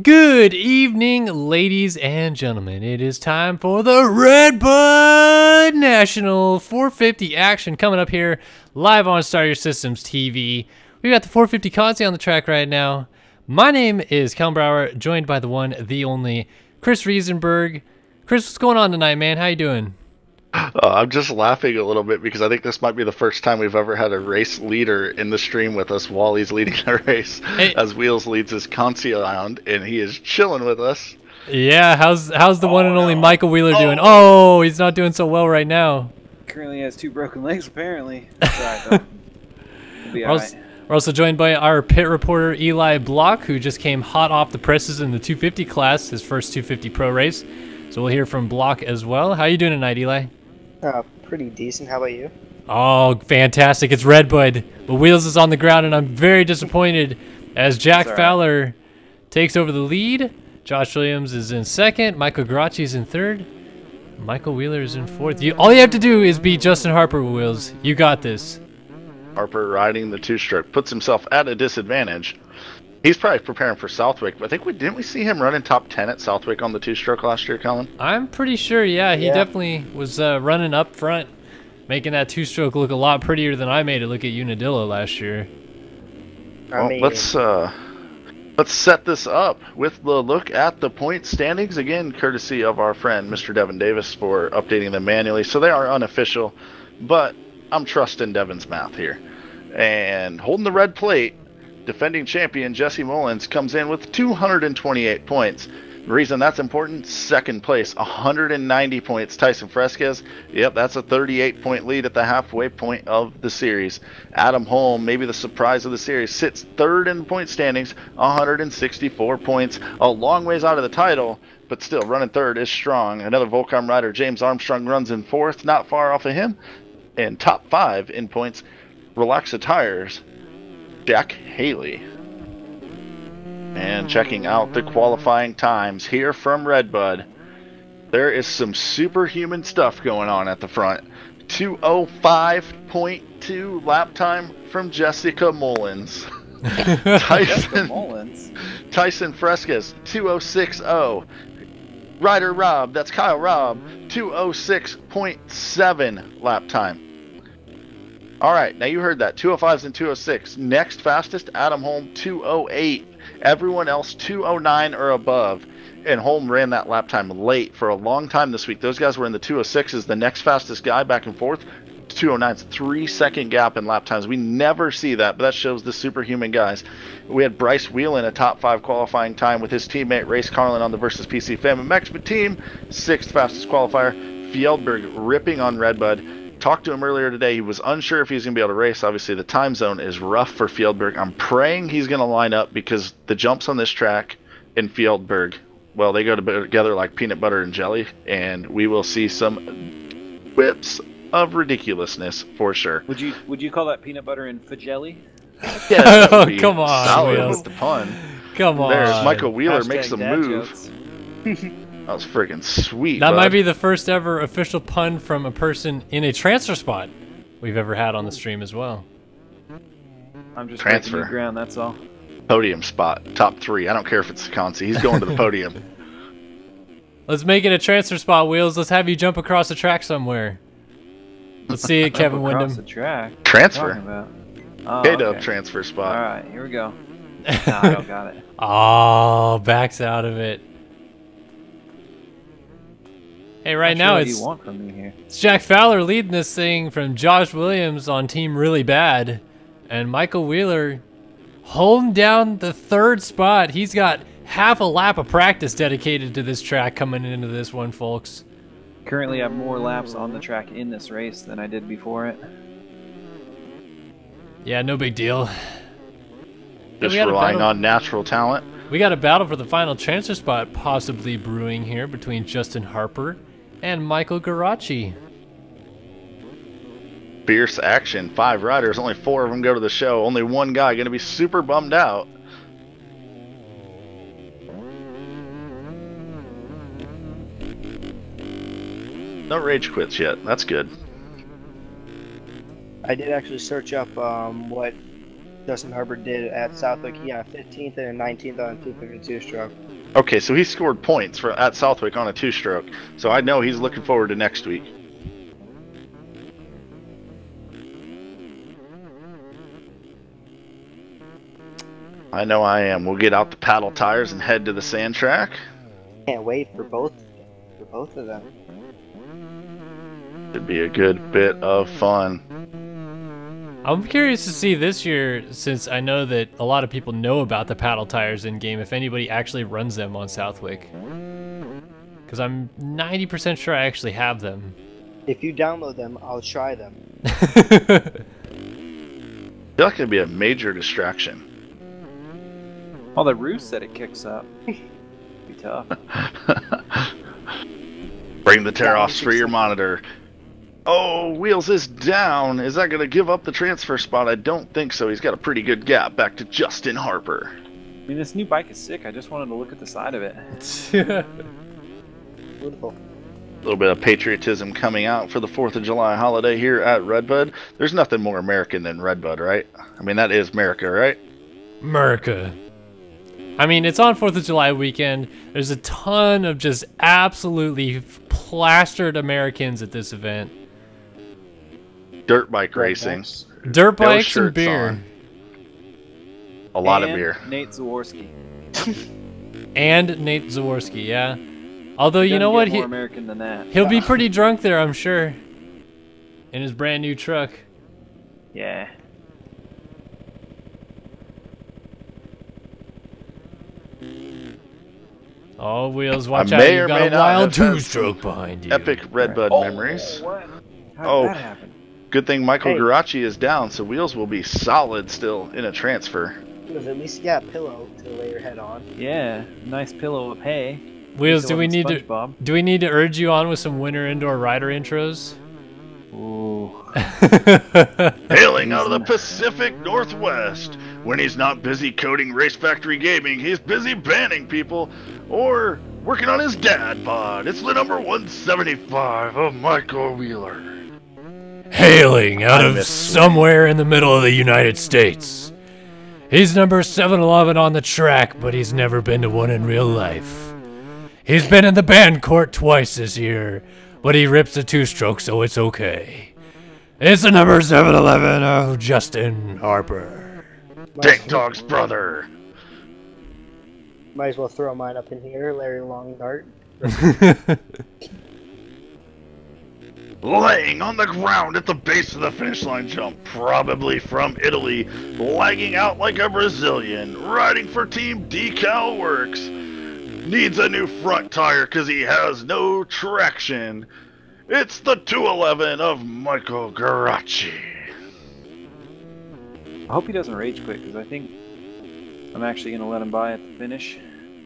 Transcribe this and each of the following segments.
Good evening, ladies and gentlemen. It is time for the Red Redbud National 450 action coming up here live on Start Your Systems TV. We got the 450 Conti on the track right now. My name is Kel Brauer, joined by the one, the only Chris Riesenberg. Chris, what's going on tonight, man? How you doing? Uh, I'm just laughing a little bit because I think this might be the first time we've ever had a race leader in the stream with us while he's leading the race, Hey. as Wheels leads his Conci around, and he is chilling with us. Yeah, how's how's the one and only no. Michael Wheeler doing? Oh, he's not doing so well right now. Currently has two broken legs, apparently. It's alright. We'll be We're also, alright. we're also joined by our pit reporter Eli Block, who just came hot off the presses in the 250 class, his first 250 pro race. So we'll hear from Block as well. How are you doing tonight, Eli? Uh, pretty decent. How about you? Oh, fantastic! It's Redbud, but Wheels is on the ground, and I'm very disappointed as Jack It's. Fowler takes over the lead. Josh Williams is in second. Michael Garacci is in third. Michael Wheeler is in fourth. You, all you have to do is beat Justin Harper, Wheels. You got this. Harper riding the two-stroke puts himself at a disadvantage. He's probably preparing for Southwick, but I think we didn't we see him running top 10 at Southwick on the two-stroke last year, Kellen? I'm pretty sure, yeah, he Yeah. definitely was uh, running up front, making that two-stroke look a lot prettier than I made it look at Unadilla last year. I mean, let's uh, let's set this up with the look at the point standings again, courtesy of our friend Mr. Devin Davis for updating them manually. So they are unofficial, but I'm trusting Devin's math here. And holding the red plate, defending champion Jesse Mullins comes in with 228 points. The reason that's important, second place, 190 points. Tyson Fresquez, yep, that's a 38 point lead at the halfway point of the series. Adam Holm, maybe the surprise of the series, sits third in point standings, 164 points, a long ways out of the title, but still running third is strong. Another Volcom rider, James Armstrong, runs in fourth, not far off of him. And top five in points, Relaxa Tires, Jack Haley. And checking out the qualifying times here from Redbud, there is some superhuman stuff going on at the front. 205.2 lap time from Jessica Mullins. Tyson, Mullins. Tyson Fresquez, 2060. Ryder Rob, that's Kyle Robb, 206.7 lap time. All right, now you heard that. 205s and 206. Next fastest, Adam Holm, 208. Everyone else, 209 or above. And Holm ran that lap time late for a long time this week. Those guys were in the 206s. The next fastest guy back and forth, 209's three second gap in lap times. We never see that, but that shows the superhuman guys. We had Bryce Whelan a top five qualifying time with his teammate Race Carlin on the Versus PC Fam Expert team, sixth fastest qualifier. Fjellberg ripping on Redbud. Talked to him earlier today. He was unsure if he's going to be able to race. Obviously, the time zone is rough for Fjellberg. I'm praying he's going to line up because the jumps on this track in Fjellberg, well, they go together like peanut butter and jelly, and we will see some whips of ridiculousness for sure. Would you would you call that peanut butter and fajelly? Yeah, Oh, come on, solid Wheels. with the pun. Come on. There's Michael Wheeler Hashtag makes a dad move. jokes. That was friggin' sweet. That bud. might be the first ever official pun from a person in a transfer spot we've ever had on the stream as well. I'm just Transfer. ground. That's all. podium spot, top three. I don't care if it's Conci. He's going to the podium. Let's make it a transfer spot, Wheels. Let's have you jump across the track somewhere. Let's see it, Kevin Up across Wyndham. the track. What are you Transfer. talking about? Oh, K-Dub okay. transfer spot. right, here we go. Nah, I don't got it. Oh, backs out of it. Hey, right Actually, now what it's, you want from me here? it's Jack Fowler leading this thing from Josh Williams on Team Really Bad, and Michael Wheeler home down the third spot. He's got half a lap of practice dedicated to this track coming into this one, folks. Currently, I have more laps on the track in this race than I did before it. Yeah, no big deal. Just we relying on natural talent. We got a battle for the final transfer spot possibly brewing here between Justin Harper and Michael Garacci. Fierce action. Five riders. Only four of them go to the show. Only one guy going to be super bummed out. No rage quits yet. That's good. I did actually search up um, what Justin Harper did at Southwick. He got 15th and a 19th on a 252 stroke. Okay, so he scored points for at Southwick on a two-stroke. So I know he's looking forward to next week. I know I am. We'll get out the paddle tires and head to the sand track. Can't wait for both for both of them. It'd be a good bit of fun. I'm curious to see this year, since I know that a lot of people know about the paddle tires in game, if anybody actually runs them on Southwick. Because I'm 90% sure I actually have them. If you download them, I'll try them. I feel like it'd be a major distraction. All the roost that it kicks up. Be tough. Bring the tear offs for your monitor. Oh, Wheels is down. Is that going to give up the transfer spot? I don't think so. He's got a pretty good gap back to Justin Harper. I mean, this new bike is sick. I just wanted to look at the side of it. Beautiful. A little bit of patriotism coming out for the 4th of July holiday here at Redbud. There's nothing more American than Redbud, right? I mean, that is America, right? America. I mean, it's on 4th of July weekend. There's a ton of just absolutely plastered Americans at this event. Dirt bike racing. Dirt No bikes and beer. on. A lot of beer. Nate Zaworski. And Nate Zaworski, yeah. Although, you know what? More He, American than that. he'll be pretty drunk there, I'm sure. In his brand new truck. Yeah. Oh, Wheels, watch I out. may You or got may a not wild have had two-stroke behind you. Epic Redbud oh, memories. What? How did Oh. that happen? Good thing Michael Hey. Garachi is down, so Wheels will be solid still in a transfer. At least you got a pillow to lay your head on. Yeah, nice pillow of hay. Wheels, do we wasn't need to SpongeBob. do we need to urge you on with some winter indoor rider intros? Ooh. Hailing out of the Pacific Northwest. When he's not busy coding Race Factory Gaming, he's busy banning people or working on his dad bod. It's the number 175 of Michael Wheeler. Hailing out I of somewhere in the middle of the United States. He's number 711 on the track, but he's never been to one in real life. He's been in the band court twice this year, but he rips a two stroke, so it's okay. It's the number 711 of Justin Harper. Might, Tank Dog's brother. might as well throw mine up in here, Larry Long Dart. Laying on the ground at the base of the finish line jump, probably from Italy, lagging out like a Brazilian, riding for Team Decal Works. Needs a new front tire because he has no traction. It's the 211 of Michael Garacci. I hope he doesn't rage quit because I think I'm actually going to let him by at the finish.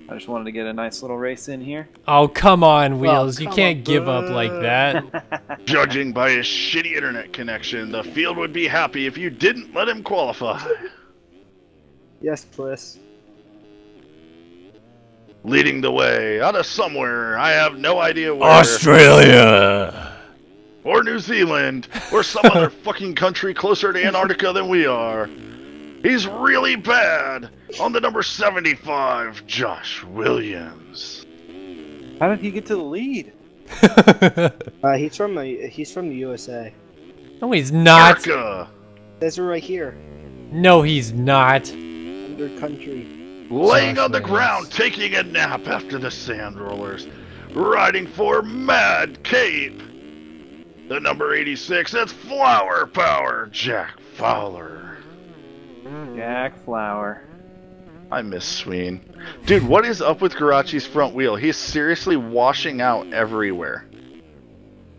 I just wanted to get a nice little race in here. Oh, come on, Wheels. you come can't on, give up like that. Judging by his shitty internet connection, the field would be happy if you didn't let him qualify. Yes, please. Leading the way out of somewhere, I have no idea where. Australia. or New Zealand, or some other fucking country closer to Antarctica than we are. He's really bad on the number 75, Josh Williams. How did he get to the lead? Uh, he's from the he's from the USA. no, he's not. America, That's right here. No, he's not. Under country. laying Josh on the Williams. ground, taking a nap after the sand rollers, riding for Mad Cape. The number 86, that's Flower Power, Jack Fowler. Jack Flower. I miss Sween. Dude, what is up with Garachi's front wheel? He's seriously washing out everywhere.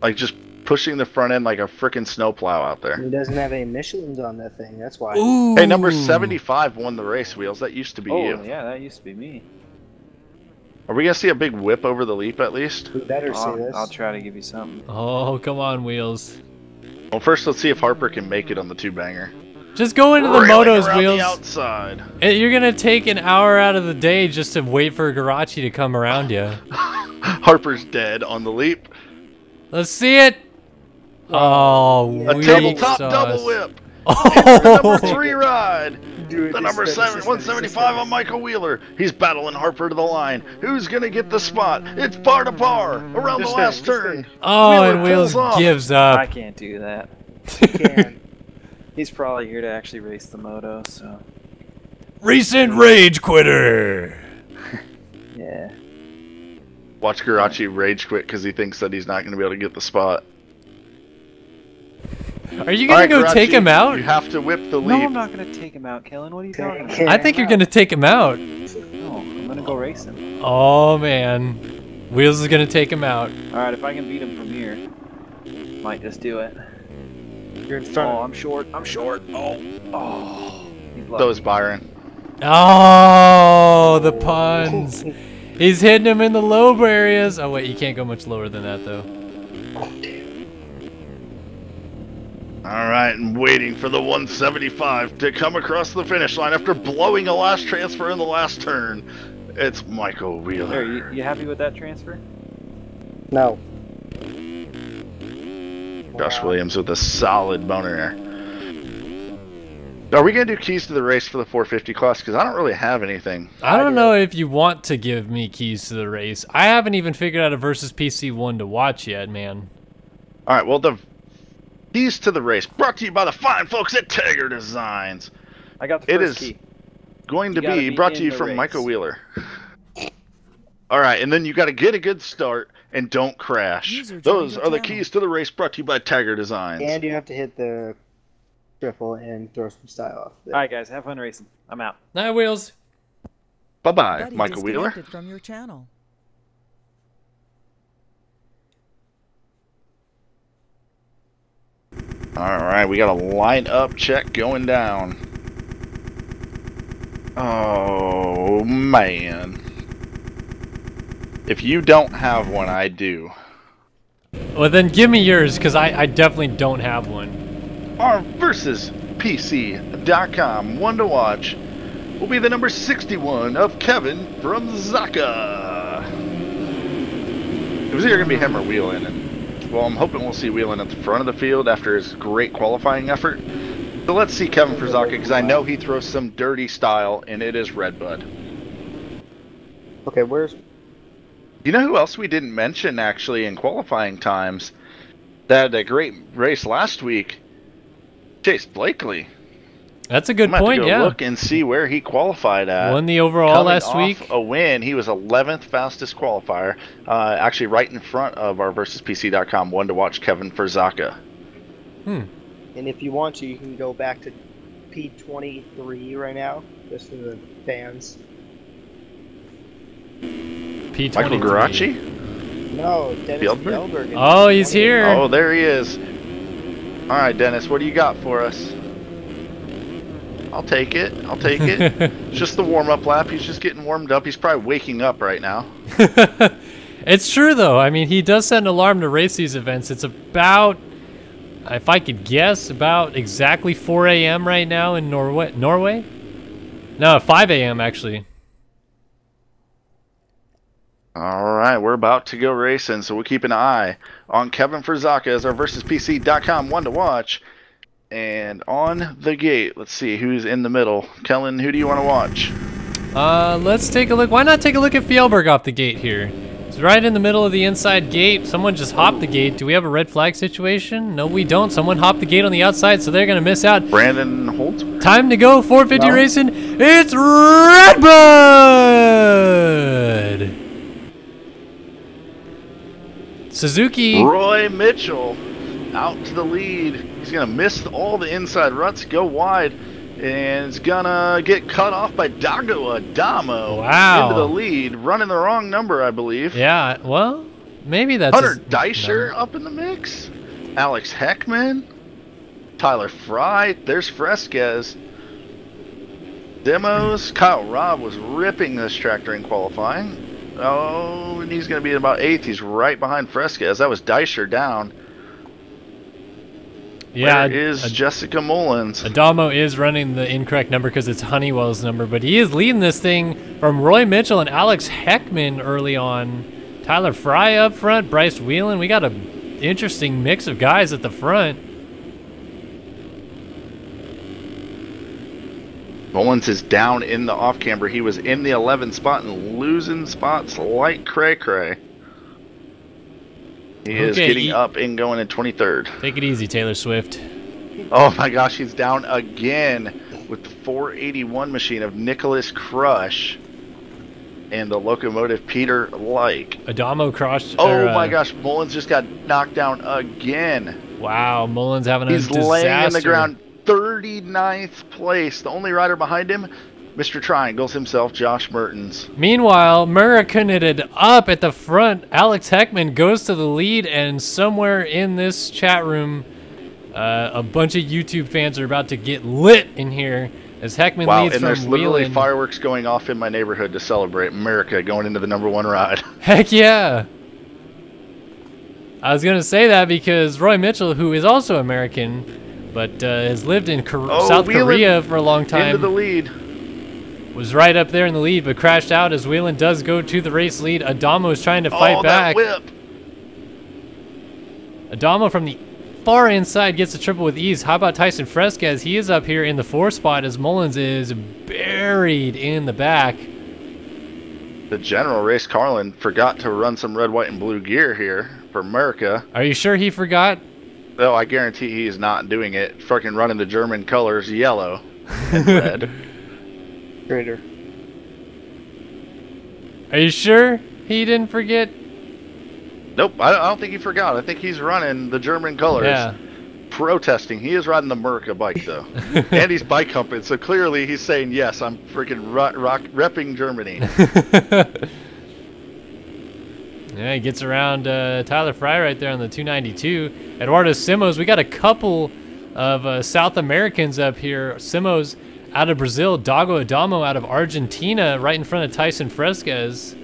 Like just pushing the front end like a freaking snowplow out there. He doesn't have any Michelin's on that thing. That's why. Ooh. Hey, number 75 won the race wheels. That used to be Oh, you. yeah, that used to be me. Are we going to see a big whip over the leap at least? We better oh, see I'll, this. I'll try to give you something. Oh, come on, Wheels. Well, first let's see if Harper can make it on the two banger. Just go into the Railing motos, Wheels. the outside. You're gonna take an hour out of the day just to wait for Garachi to come around you. Harper's dead on the leap. Let's see it. Oh, A A tabletop sauce. double whip. Oh. The number Oh, three ride. do it The number seven, 175 on Michael Wheeler. He's battling Harper to the line. Who's gonna get the spot? It's par to par around Just the last finish, turn. finish. Oh, Wheeler and Wheels gives up. I can't do that. You can. He's probably here to actually race the moto, so Recent rage quitter. yeah. Watch Garachi rage quit because he thinks that he's not gonna be able to get the spot. Are you All gonna go Garachi, take him out? You have to whip the lead. No. I'm not gonna take him out, Kellen. What are you talking about? I think you're gonna take him out. No, I'm gonna go race him. Oh man, Wheels is gonna take him out. All right, if I can beat him from here, might just do it. You're in front. Oh, I'm short. I'm short. Oh, oh. He's That was. Byron. Oh, the puns. He's hitting him in the low areas. Oh wait, you can't go much lower than that though. All right, and waiting for the 175 to come across the finish line after blowing a last transfer in the last turn. It's Michael There, Wheeler. you, you happy with that transfer? No. Josh Williams with a solid boner there. Are we gonna do keys to the race for the 450 class? Because I don't really have anything. I don't do. know if you want to give me keys to the race. I haven't even figured out a versus PC one to watch yet, man. All right, well the keys to the race brought to you by the fine folks at Tiger Designs. I got the It first is- key. Going to be be brought to you from race. Michael Wheeler. All right, and then you got to get a good start and don't crash. User Those are the keys to the race brought to you by Tiger Designs. And you have to hit the triple and throw some style off. All right, guys, have fun racing. I'm out. Night Wheels. bye bye, Buddy Michael Wheeler. disconnected From your channel. All right, we got a line up check going down. Oh man. If you don't have one, I do. Well then give me yours, because I, I definitely don't have one. Our versus PC.com one to watch will be the number 61 of Kevin Furzaka. It was either going to be him or Whelan. And, well, I'm hoping we'll see Whelan at the front of the field after his great qualifying effort. So let's see Kevin Furzaka because I know he throws some dirty style, and it is Redbud. Okay, where's You know who else we didn't mention actually in qualifying times? That had a great race last week. Chase Blakely. That's a good I'm gonna have point, to go yeah. look and see where he qualified at. Won the overall Coming last off week. A win. He was 11th fastest qualifier. Uh, actually, right in front of our versus PC.com one to watch Kevin Ferzaka. Hmm. and if you want to, you can go back to P23 right now, just for the fans. P23. Michael Garachi? No, Dennis Fjellberg? Fjellberg. in Oh, he's here. Oh, there he is. All right, Dennis, what do you got for us? I'll take it. I'll take it. it's just the warm-up lap. He's just getting warmed up. He's probably waking up right now. it's true though. I mean, he does set an alarm to race these events. It's about, if I could guess, about exactly 4 a.m. right now in Norway. Norway? No, 5 a.m. actually. All right, we're about to go racing, so we'll keep an eye on Kevin Ferzaka as our versus PC.com one to watch. And on the gate, let's see who's in the middle. Kellen, who do you want to watch? Uh, let's take a look. Why not take a look at Fjellberg off the gate here? It's right in the middle of the inside gate. Someone just hopped the gate. Do we have a red flag situation? No, we don't. Someone hopped the gate on the outside, so they're gonna miss out. Brandon Holt. Time to go. 450 No. racing. It's Redbud. Suzuki. Roy Mitchell out to the lead. He's going to miss all the inside ruts, go wide, and it's going to get cut off by Dago Adamo. Wow. Into the lead, running the wrong number, I believe. Yeah. Well, maybe that's. Hunter his- Deisher no. up in the mix. Alex Heckman. Tyler Fry. There's Fresquez. Demos. Kyle Robb was ripping this tractor in qualifying. Oh, and he's going to be in about eighth. He's right behind Fresquez. That was Deisher down. Yeah. Where is Ad- Jessica Mullins? Adamo is running the incorrect number because it's Honeywell's number, but he is leading this thing from Roy Mitchell and Alex Heckman early on. Tyler Fry up front, Bryce Whelan. We got a interesting mix of guys at the front. Mullins is down in the off camber. He was in the 11 spot and losing spots like cray cray. He is getting ye- up and going in 23rd. Take it easy, Taylor Swift. Oh my gosh, he's down again with the 481 machine of Nicholas Crush and the locomotive Peter Like. Adamo crossed. Oh uh, my gosh, Mullins just got knocked down again. Wow, Mullins having a He's disaster. He's laying in the ground, 39th place. The only rider behind him, Mr. Triangles himself, Josh Mertens. Meanwhile, Murraconated up at the front. Alex Heckman goes to the lead, and somewhere in this chat room, uh, a bunch of YouTube fans are about to get lit in here as Heckman Wow, leads and from there's literally fireworks going off in my neighborhood to celebrate America going into the number one ride. Heck yeah! I was gonna say that because Roy Mitchell, who is also American, but uh, has lived in Kor- Oh, South Korea for a long time. into the lead. was right up there in the lead, but crashed out as Whelan does go to the race lead. Adamo is trying to fight oh, back. that whip. Adamo from the far inside gets a triple with ease. How about Tyson Fresquez? He is up here in the four spot as Mullins is buried in the back. The general race Carlin forgot to run some red, white, and blue gear here for America. Are you sure he forgot? Though I guarantee he is not doing it. Fucking running the German colors yellow and red. Traitor. Are you sure he didn't forget? Nope, I I don't think he forgot. I think he's running the German colors. Yeah. Protesting. He is riding the Merca bike though, and he's bike humping. So clearly he's saying, "Yes, I'm freaking rock, rock repping Germany." Yeah, he gets around uh, Tyler Fry right there on the 292. Eduardo Simos, we got a couple of uh, South Americans up here. Simos out of Brazil, Dago Adamo out of Argentina, right in front of Tyson Fresquez.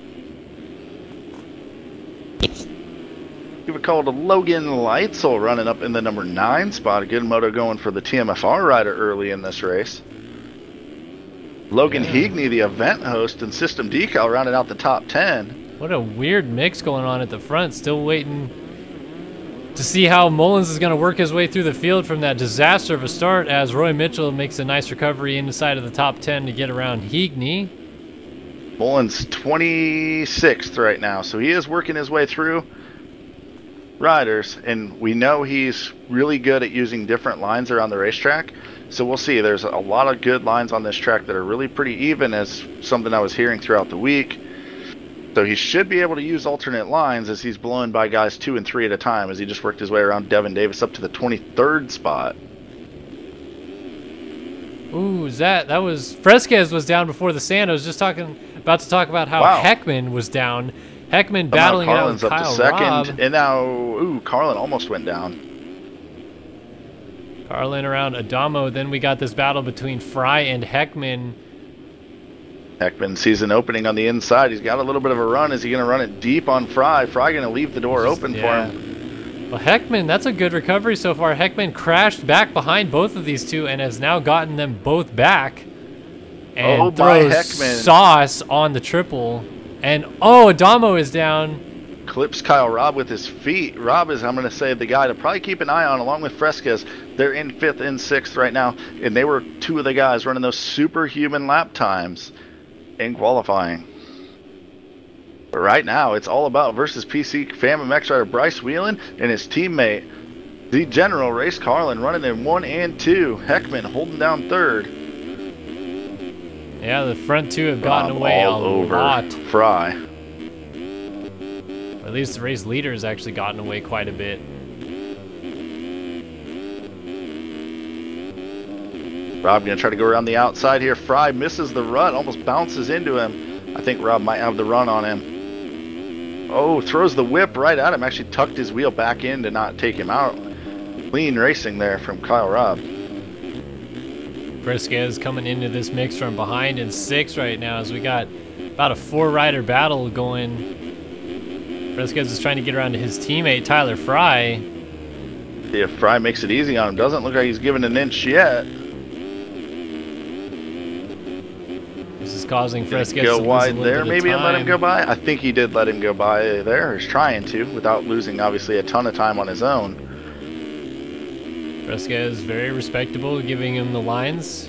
Give a call to Logan Leitzel running up in the number nine spot. A good moto going for the TMFR rider early in this race. Logan Yeah. Heagney, the event host, and System Decal rounding out the top 10. What a weird mix going on at the front. Still waiting to see how Mullins is going to work his way through the field from that disaster of a start as Roy Mitchell makes a nice recovery inside of the top 10 to get around Heagney. Mullins 26th right now, so he is working his way through riders, and we know he's really good at using different lines around the racetrack. So we'll see. There's a lot of good lines on this track that are really pretty even, as something I was hearing throughout the week. So he should be able to use alternate lines as he's blowing by guys two and three at a time, as he just worked his way around Devin Davis up to the 23rd spot. Ooh, is that that was Fresquez was down before the sand. I was just talking about to talk about how Wow. Heckman was down. Heckman battling out Carlin's with up Kyle to second, Robb. and now ooh, Carlin almost went down. Carlin around Adamo. Then we got this battle between Fry and Heckman. Heckman sees an opening on the inside. He's got a little bit of a run. Is he going to run it deep on Fry? Fry going to leave the door Just- open yeah. for him. Well, Heckman, that's a good recovery so far. Heckman crashed back behind both of these two and has now gotten them both back. And Oh, throws Heckman. sauce on the triple. And oh, Adamo is down. Clips Kyle Robb with his feet. Robb is, I'm going to say, the guy to probably keep an eye on, along with Fresquez. They're in fifth and sixth right now, and they were two of the guys running those superhuman lap times in qualifying. But right now, it's all about versus PC FAMMX rider Bryce Whelan and his teammate, the General Race Carlin, running in one and two. Heckman holding down third. Yeah, the front two have gotten away a all over lot. Fry. At least the race leader has actually gotten away quite a bit. Robb gonna try to go around the outside here. Fry misses the run, almost bounces into him. I think Robb might have the run on him. Oh, throws the whip right at him. Actually tucked his wheel back in to not take him out. Clean racing there from Kyle Robb. Fresquez coming into this mix from behind in six right now as we got about a four rider battle going. Fresquez is trying to get around to his teammate Tyler Fry. If Fry makes it easy on him. Doesn't look like he's given an inch yet. Is causing Fresquez go to a wide there, maybe, and let him go by. I think he did let him go by there. He's trying to, without losing obviously a ton of time on his own. Fresquez very respectable, giving him the lines.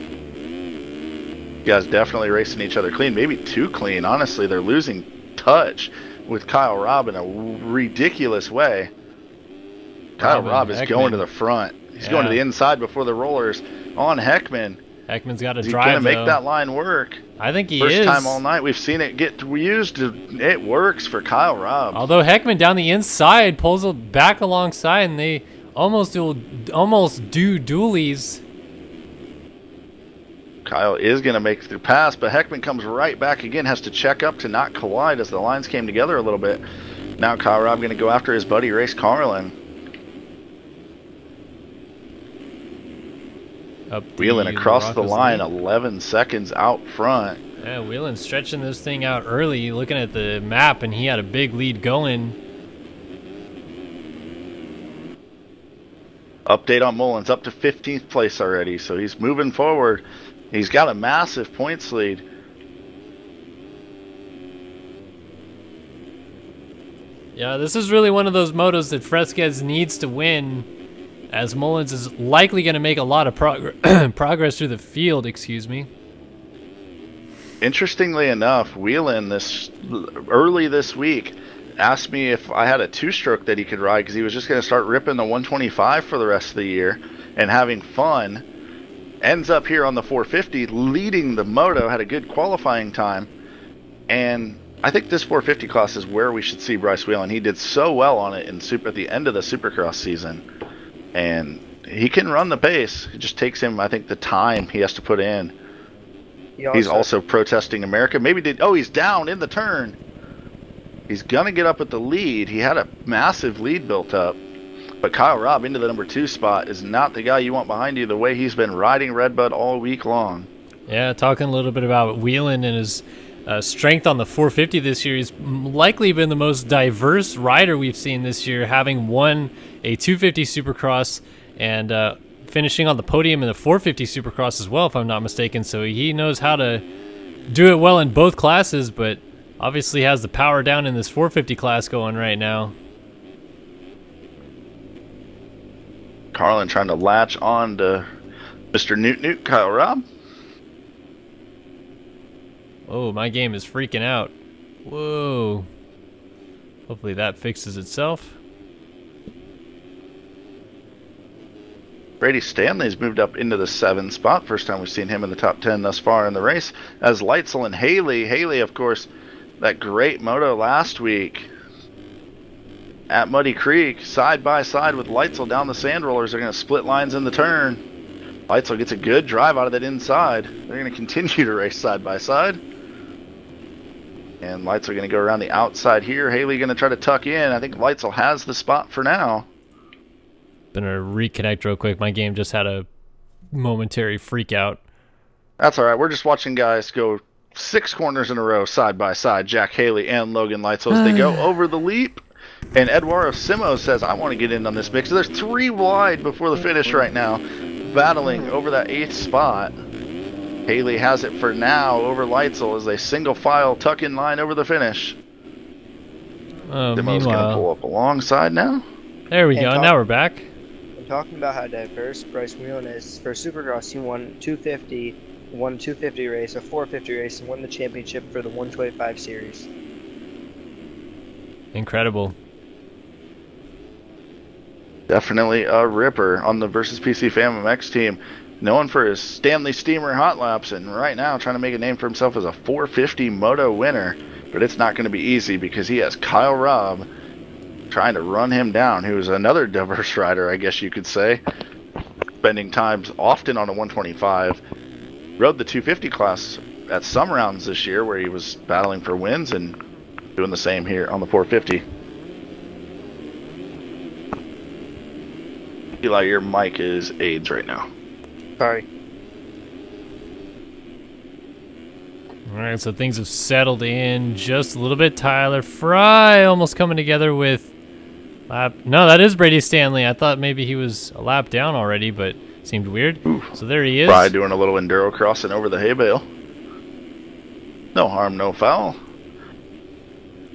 guys definitely racing each other clean, maybe too clean. Honestly, they're losing touch with Kyle Robb in a ridiculous way. Kyle Robb and is going to the front. He's going to the inside before the rollers on Heckman. Heckman's got to drive going to make though. that line work? I think he First is. time all night. We've seen it get used. It works for Kyle Robb. Although Heckman down the inside pulls it back alongside, and they almost do almost do dualies. Kyle is going to make the pass, but Heckman comes right back again, has to check up to not collide as the lines came together a little bit. Now Kyle Robb going to go after his buddy Race Carlin. Whelan across the Rocco's line, lead. 11 seconds out front. Yeah, Whelan stretching this thing out early, looking at the map, and he had a big lead going. Update on Mullins, up to 15th place already, so he's moving forward. He's got a massive points lead. Yeah, this is really one of those motos that Fresquez needs to win, as Mullins is likely going to make a lot of prog- progress through the field. Excuse me. Interestingly enough, Whelan this early this week asked me if I had a two-stroke that he could ride because he was just going to start ripping the 125 for the rest of the year and having fun. Ends up here on the 450, leading the moto, had a good qualifying time, and I think this 450 class is where we should see Bryce Whelan. He did so well on it in super at the end of the Supercross season, and he can run the pace. It just takes him, I think, the time he has to put in. He He's also protesting America. Maybe did. Oh, he's down in the turn. He's gonna get up with the lead. He had a massive lead built up, but Kyle Robb into the number two spot is not the guy you want behind you. The way he's been riding Redbud all week long. Yeah, talking a little bit about Wheelan and his uh, strength on the 450 this year. He's likely been the most diverse rider we've seen this year, having won a 250 Supercross and uh, finishing on the podium in the 450 Supercross as well, if I'm not mistaken. So he knows how to do it well in both classes, but obviously has the power down in this 450 class going right now. Carlin trying to latch on to Mr. Newt Newt Kyle Robb. Oh, my game is freaking out. Whoa. Hopefully that fixes itself. Brady Stanley's moved up into the seven spot. First time we've seen him in the top ten thus far in the race. As Leitzel and Haley. Haley, of course, that great moto last week at Muddy Creek, side by side with Leitzel down the sand rollers. They're going to split lines in the turn. Leitzel gets a good drive out of that inside. They're going to continue to race side by side. And Lights are going to go around the outside here. Haley going to try to tuck in. I think Leitzel has the spot for now. Gonna reconnect real quick. My game just had a momentary freak out. That's all right. We're just watching guys go six corners in a row, side by side. Jack Haley and Logan Leitzel as they go over the leap. And Eduardo Simo says, "I want to get in on this mix." So there's three wide before the finish right now, battling over that eighth spot. Haley has it for now over Leitzel as they single file tuck in line over the finish. Uh, oh, Simo's gonna pull up alongside now. there we And go. talk- Now we're back. And talking about how diverse Bryce Whelan is, for Supercross, he won 250, won 250 race, a 450 race, and won the championship for the 125 series. Incredible. Definitely a ripper on the versus PC Fam MX team. Known for his Stanley Steamer hot laps, and right now trying to make a name for himself as a 450 moto winner. But it's not going to be easy because he has Kyle Robb trying to run him down, who's another diverse rider, I guess you could say. Spending times often on a 125. Rode the 250 class at some rounds this year where he was battling for wins and doing the same here on the 450. Eli, your mic is AIDS right now. Sorry. All right, so things have settled in just a little bit. Tyler Fry almost coming together with lap. No, that is Brady Stanley. I thought maybe he was a lap down already, but seemed weird. So there he is. Fry doing a little enduro crossing over the hay bale. No harm, no foul.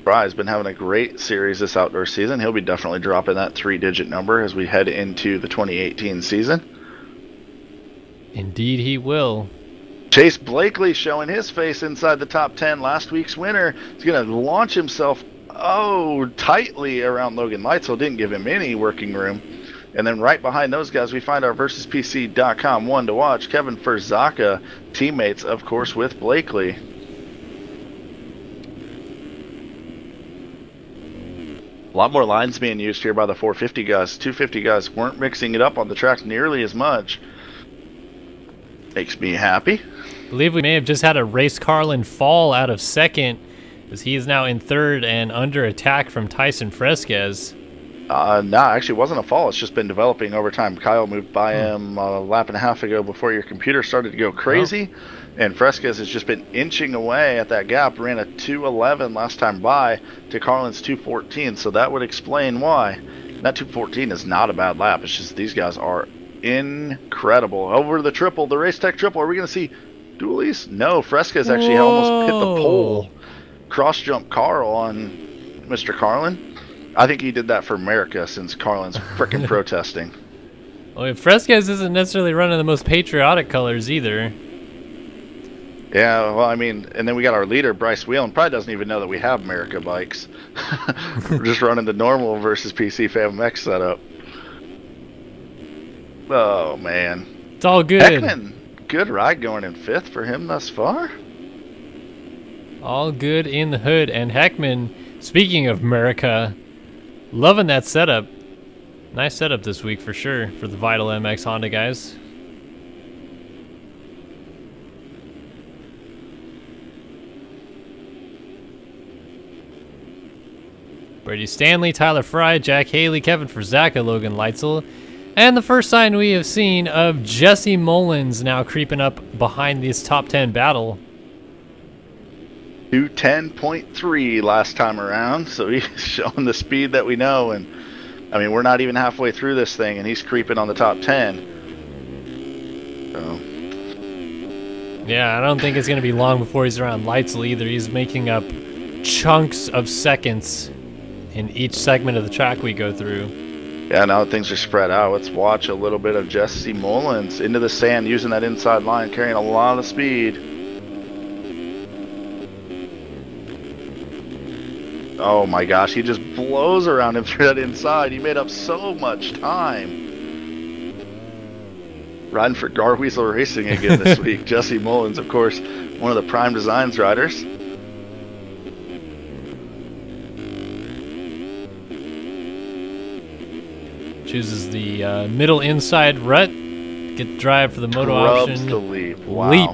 Fry's been having a great series this outdoor season. He'll be definitely dropping that three-digit number as we head into the 2018 season. Indeed, he will. Chase Blakely showing his face inside the top 10. Last week's winner is going to launch himself oh tightly around Logan Leitzel. Didn't give him any working room. And then right behind those guys, we find our versuspc.com one to watch. Kevin Furzaka, teammates, of course, with Blakely. A lot more lines being used here by the 450 guys. 250 guys weren't mixing it up on the track nearly as much. Makes me happy. I believe we may have just had a Race Carlin fall out of second as he is now in third and under attack from Tyson Fresquez. Uh, no, actually, it wasn't a fall. It's just been developing over time. Kyle moved by him a lap and a half ago before your computer started to go crazy. And Fresquez has just been inching away at that gap. Ran a 211 last time by to Carlin's 214. So that would explain why. That 214 is not a bad lap. It's just these guys are incredible. Over the triple, the race tech triple. Are we going to see dualies? No, Fresquez actually almost hit the pole. Cross jump Carl on Mr. Carlin. I think he did that for America since Carlin's frickin' protesting. Well, Fresquez isn't necessarily running the most patriotic colors either. Yeah, well, I mean, and then we got our leader, Bryce Whelan, probably doesn't even know that we have America bikes. We're just running the normal versus PC FamX setup. Oh, man. It's all good. Heckman, good ride going in fifth for him thus far. All good in the hood. And Heckman, speaking of America, loving that setup. Nice setup this week for sure for the Vital MX Honda guys. Brady Stanley, Tyler Fry, Jack Haley, Kevin Furzaka, Logan Leitzel, and the first sign we have seen of Jesse Mullins now creeping up behind this top 10 battle. 210.3 last time around, so he's showing the speed that we know. And I mean, we're not even halfway through this thing, and he's creeping on the top 10. So. Yeah, I don't think it's going to be long before he's around Leitzel either. He's making up chunks of seconds in each segment of the track we go through. Yeah, now things are spread out, let's watch a little bit of Jesse Mullins into the sand using that inside line, carrying a lot of speed. Oh my gosh, he just blows around him through that inside. He made up so much time. Riding for Garweasel Racing again this week. Jesse Mullins, of course, one of the Prime Designs riders. Chooses the uh, middle inside rut. Get drive for the moto Rubs option. the leap. Wow. Leap.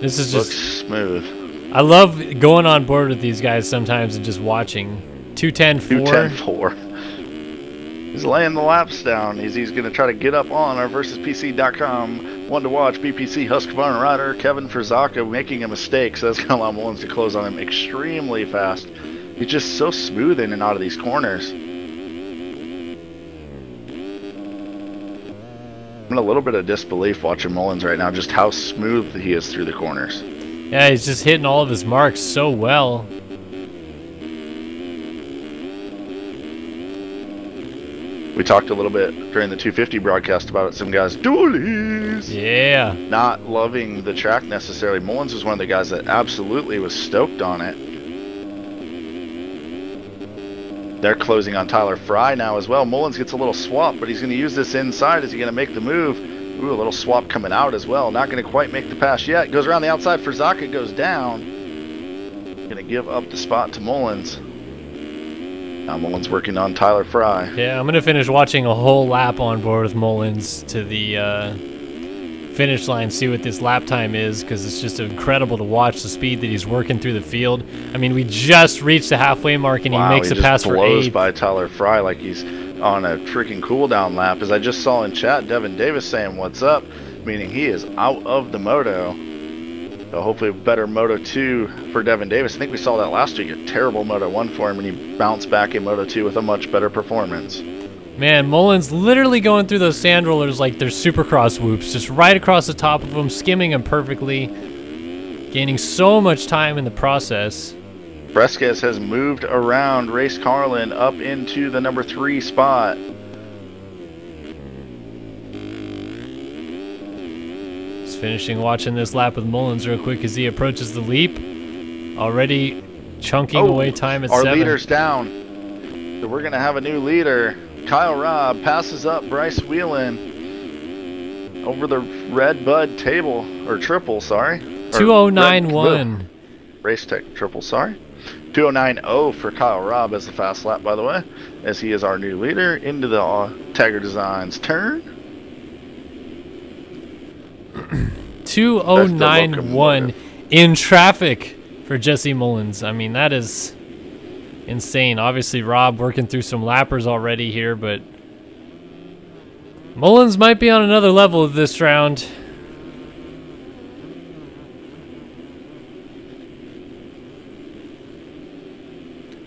This is Looks just. smooth. I love going on board with these guys sometimes and just watching. 210 4. 210 He's laying the laps down. He's, he's going to try to get up on our versuspc.com one to watch BPC Husqvarna rider Kevin Furzaka making a mistake, so that's going to allow Mullins to close on him extremely fast. He's just so smooth in and out of these corners. I'm in a little bit of disbelief watching Mullins right now, just how smooth he is through the corners. Yeah, he's just hitting all of his marks so well. We talked a little bit during the 250 broadcast about it. Some guys, dualies! Yeah. not loving the track necessarily. Mullins was one of the guys that absolutely was stoked on it. They're closing on Tyler Fry now as well. Mullins gets a little swap, but he's going to use this inside. Is he going to make the move? Ooh, a little swap coming out as well. Not going to quite make the pass yet. Goes around the outside Furzaka, goes down. Going to give up the spot to Mullins. Now Mullins working on Tyler Fry. Yeah, I'm going to finish watching a whole lap on board with Mullins to the uh, finish line, see what this lap time is, because it's just incredible to watch the speed that he's working through the field. I mean, we just reached the halfway mark and wow, he makes he a pass for blows by Tyler Fry like he's on a freaking cooldown lap. As I just saw in chat, Devin Davis saying "What's up," meaning he is out of the moto. So hopefully, a better Moto 2 for Devin Davis. I think we saw that last week. A terrible Moto 1 for him, and he bounced back in Moto 2 with a much better performance. Man, Mullins literally going through those sand rollers like they're supercross whoops, just right across the top of them, skimming them perfectly, gaining so much time in the process. Fresquez has moved around Race Carlin up into the number three spot. Just finishing watching this lap with Mullins real quick as he approaches the leap. Already chunking Oh, away time at Our seven. leader's down. So we're going to have a new leader. Kyle Robb passes up Bryce Whelan over the red bud table, or triple, sorry. 2091. Race tech triple, sorry. 2090 for Kyle Robb as the fast lap, by the way, as he is our new leader into the uh, Tiger Designs turn. 2091 in traffic for Jesse Mullins. I mean, that is insane. Obviously, Robb working through some lappers already here, but Mullins might be on another level of this round.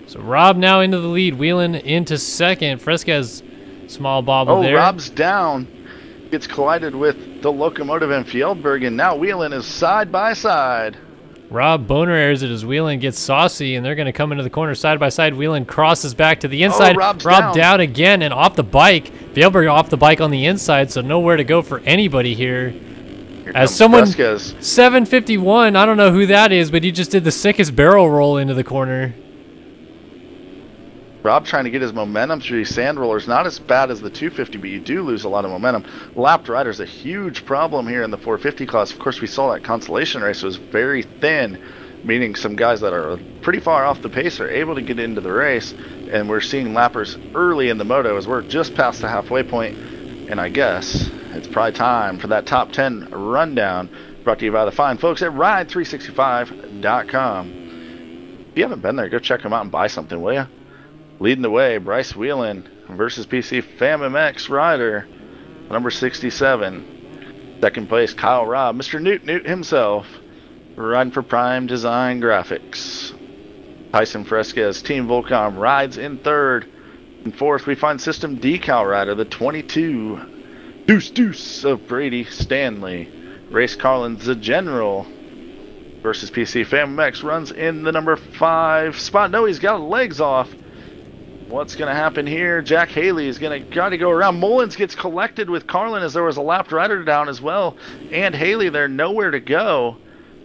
So Robb now into the lead, Whelan into second. Fresquez, small bobble Oh, there. Robb's down. Gets collided with the locomotive and Fjellberg, and now Whelan is side by side. Robb Boner airs it as Whelan gets saucy, and they're going to come into the corner side by side. Whelan crosses back to the oh, inside. Oh, Robb down. again and off the bike. Fjellberg off the bike on the inside, so nowhere to go for anybody here. Here As someone- Fresquez. 751, I don't know who that is, but he just did the sickest barrel roll into the corner. Robb trying to get his momentum through these sand rollers. Not as bad as the 250, but you do lose a lot of momentum. Lapped rider's a huge problem here in the 450 class. Of course, we saw that consolation race was very thin, meaning some guys that are pretty far off the pace are able to get into the race. And we're seeing lappers early in the moto as we're just past the halfway point. And I guess it's probably time for that top 10 rundown brought to you by the fine folks at ride365.com. If you haven't been there, go check them out and buy something, will you? Leading the way, Bryce Whelan versus PC Fam MX rider, number 67. Second place, Kyle Robb, Mr. Newt Newt himself, riding for Prime Design Graphics. Tyson Fresquez, Team Volcom, rides in third. In fourth, we find System Decal rider, the 22. Deuce Deuce of Brady Stanley. Race Carlin, the General, versus PC Fam MX runs in the number five spot. No, he's got legs off. What's going to happen here? Jack Haley is going to got to go around. Mullins gets collected with Carlin as there was a lapped rider down as well, and Haley there nowhere to go.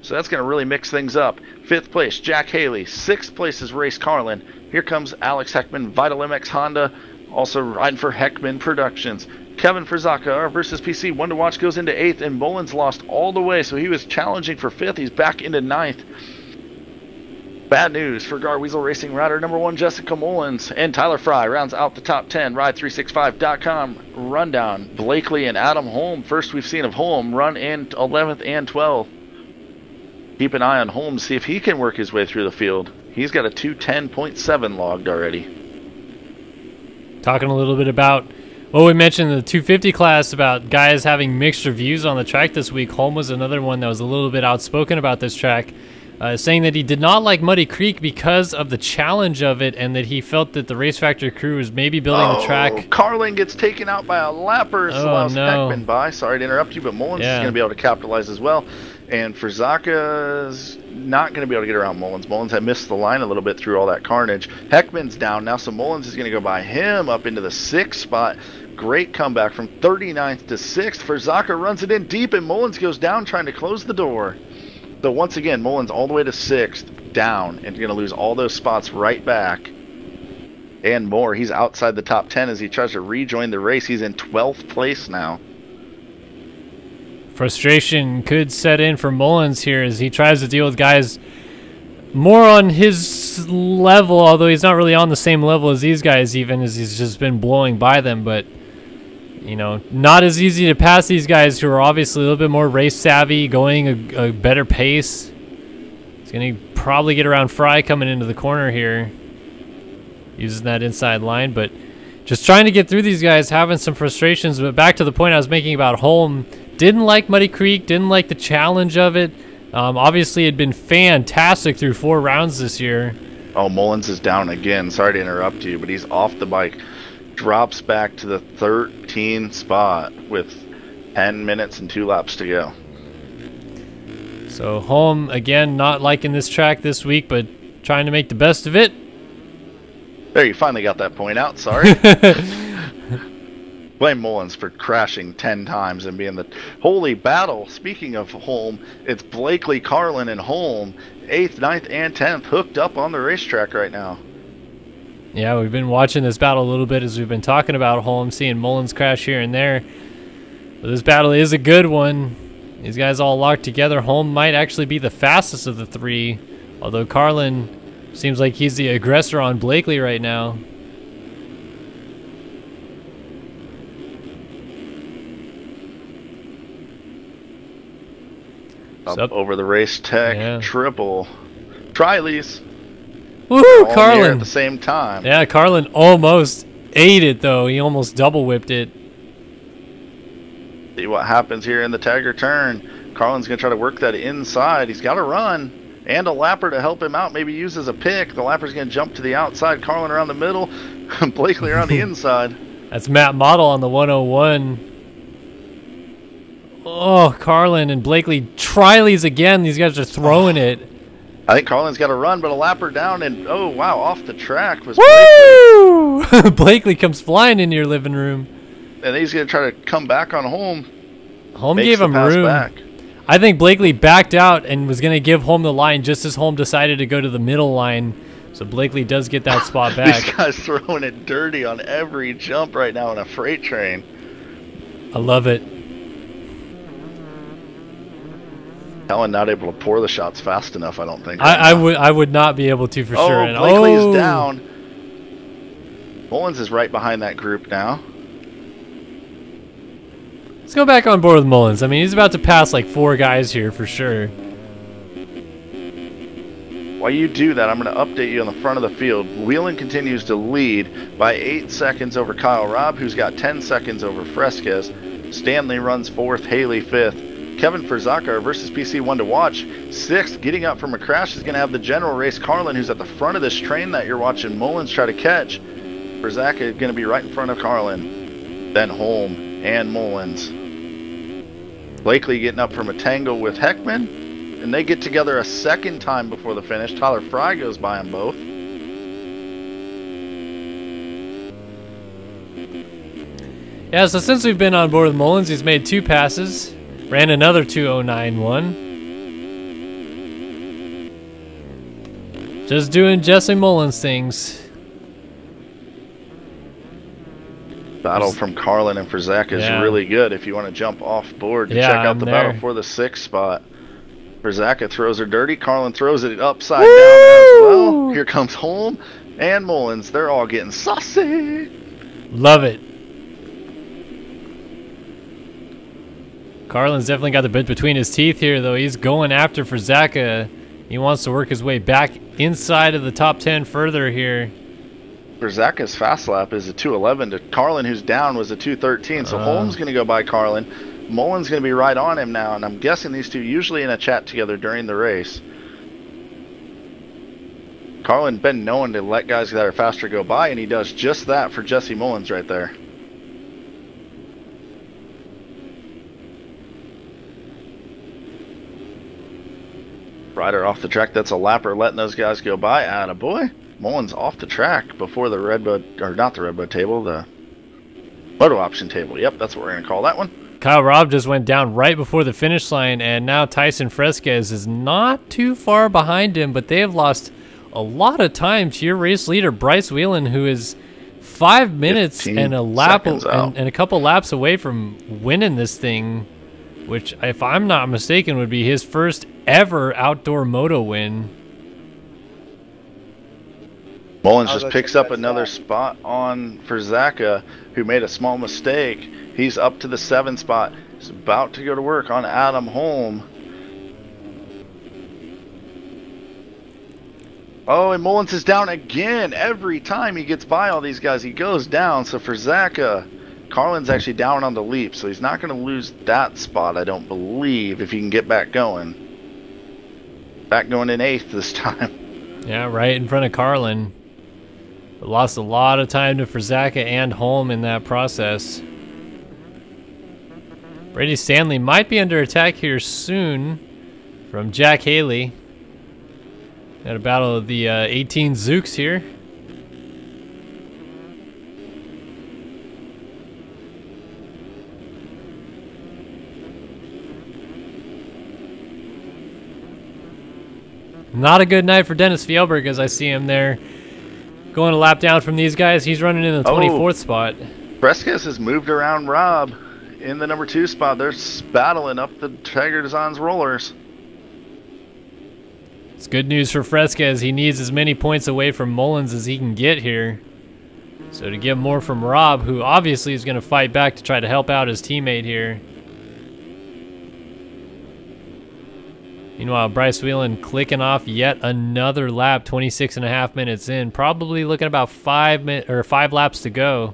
So that's going to really mix things up. Fifth place, Jack Haley. Sixth place is Race Carlin. Here comes Alex Heckman, Vital MX Honda, also riding for Heckman Productions. Kevin Furzaka versus PC. One to watch goes into eighth, and Mullins lost all the way, so he was challenging for fifth. He's back into ninth. Bad news for Gar Weasel Racing rider number one, Jessica Mullins, and Tyler Fry rounds out the top 10. Ride365.com rundown. Blakely and Adam Holm. First we've seen of Holm run in 11th and 12th. Keep an eye on Holm, see if he can work his way through the field. He's got a 210.7 logged already. Talking a little bit about well, we mentioned the 250 class about guys having mixed reviews on the track this week. Holm was another one that was a little bit outspoken about this track, uh, saying that he did not like Muddy Creek because of the challenge of it, and that he felt that the Race Factory crew was maybe building the Oh, track. Carlin gets taken out by a lapper. Oh, allows no. Heckman by. Sorry to interrupt you, but Mullins Yeah. is going to be able to capitalize as well. And Furzaka's not going to be able to get around Mullins. Mullins had missed the line a little bit through all that carnage. Heckman's down now, so Mullins is going to go by him up into the sixth spot. Great comeback from 39th to 6th. Furzaka runs it in deep, and Mullins goes down trying to close the door. So once again, Mullins all the way to 6th, down, and going to lose all those spots right back and more. He's outside the top 10 as he tries to rejoin the race. He's in 12th place now. Frustration could set in for Mullins here as he tries to deal with guys more on his level, although he's not really on the same level as these guys, even as he's just been blowing by them. But you know, not as easy to pass these guys who are obviously a little bit more race savvy, going a, a better pace. He's gonna probably get around Fry coming into the corner here, using that inside line, but just trying to get through these guys, having some frustrations. But back to the point I was making about Holm, didn't like Muddy Creek, didn't like the challenge of it. Um, obviously, had been fantastic through four rounds this year. Oh, Mullins is down again. Sorry to interrupt you, but he's off the bike. Drops back to the 13 spot with 10 minutes and two laps to go. So Holm again, not liking this track this week, but trying to make the best of it. There, you finally got that point out. Sorry. blame Mullins for crashing 10 times and being the holy battle. Speaking of Holm, it's Blakely, Carlin, and Holm, 8th, 9th, and 10th, hooked up on the racetrack right now. Yeah, we've been watching this battle a little bit as we've been talking about Holm, seeing Mullins crash here and there. But this battle is a good one. These guys all locked together. Holm might actually be the fastest of the three, although Carlin seems like he's the aggressor on Blakely right now. Up over the race tech Yeah. triple. Triley's Woo, near Carlin! at the same time. Yeah, Carlin almost ate it though. He almost double whipped it. See what happens here in the Tiger turn. Carlin's going to try to work that inside. He's got to run and a lapper to help him out. Maybe use as a pick. The lapper's going to jump to the outside. Carlin around the middle. Blakely around the inside. That's Matt Model on the 101. Oh, Carlin and Blakely Triley's again. These guys are throwing ah. it. I think Carlin's got a run, but a lapper down and oh wow, off the track was Woo! Blakely comes flying into your living room. And he's going to try to come back on Holm. Holm Makes gave him room. back. I think Blakely backed out and was going to give Holm the line just as Holm decided to go to the middle line. So Blakely does get that spot These back. guys throwing it dirty on every jump right now in a freight train. I love it. Helen not able to pour the shots fast enough. I don't think. I, right I would I would not be able to for Oh, sure. And- Blakely oh, is down. Mullins is right behind that group now. Let's go back on board with Mullins. I mean, he's about to pass like four guys here for sure. While you do that, I'm going to update you on the front of the field. Whelan continues to lead by 8 seconds over Kyle Robb, who's got 10 seconds over Fresquez. Stanley runs fourth, Haley fifth. Kevin Furzaka, our versus PC one to watch, sixth. Getting up from a crash is going to have the general race Carlin, who's at the front of this train that you're watching Mullins try to catch. Ferzaka is going to be right in front of Carlin. Then Holm and Mullins. Blakely getting up from a tangle with Heckman and they get together a second time before the finish. Tyler Fry goes by them both. Yeah, so since we've been on board with Mullins, he's made two passes, ran another 2091. Just doing Jesse Mullins things. Battle from Carlin and Frzak is Yeah. really good if you want to jump off board to Yeah, check out I'm the there. battle for the sixth spot. Furzaka throws her dirty. Carlin throws it upside down as well. Here comes Holm and Mullins. They're all getting saucy. Love it. Carlin's definitely got the bit between his teeth here, though. He's going after Furzaka. He wants to work his way back inside of the top 10 further here. Furzaka's fast lap is a 211 to Carlin, who's down, was a 213. So Uh. Holm's going to go by Carlin. Mullins going to be right on him now, and I'm guessing these two usually in a chat together during the race. Carlin been known to let guys that are faster go by, and he does just that for Jesse Mullins right there. Rider off the track. That's a lapper letting those guys go by. Atta boy. Mullins off the track before the redbud, or not the redbud table, the moto option table. Yep, that's what we're gonna call that one. Kyle Robb just went down right before the finish line, and now Tyson Fresquez is not too far behind him, but they have lost a lot of time to your race leader, Bryce Whelan, who is five minutes and a lap and, and a couple laps away from winning this thing, which, if I'm not mistaken, would be his first ever outdoor moto win. Mullins just picks up another that. spot on Furzaka, who made a small mistake. He's up to the seven spot. He's about to go to work on Adam Holm. Oh, and Mullins is down again. Every time he gets by all these guys, he goes down. So Furzaka, Carlin's actually down on the leap, so he's not going to lose that spot, I don't believe, if he can get back going. Back going in eighth this time. Yeah, right in front of Carlin. Lost a lot of time to Furzaka and Holm in that process. Brady Stanley might be under attack here soon from Jack Haley. Got a battle of the uh, 18 Zooks here. Not a good night for Dennis Fjellberg as I see him there going a lap down from these guys. He's running in the Oh. 24th spot. Fresquez has moved around Robb in the number two spot. They're battling up the Tiger Designs rollers. It's good news for Fresquez. He needs as many points away from Mullins as he can get here. So to get more from Robb, who obviously is going to fight back to try to help out his teammate here. Meanwhile, Bryce Whelan clicking off yet another lap, 26 and a half minutes in. Probably looking about five min- or five laps to go.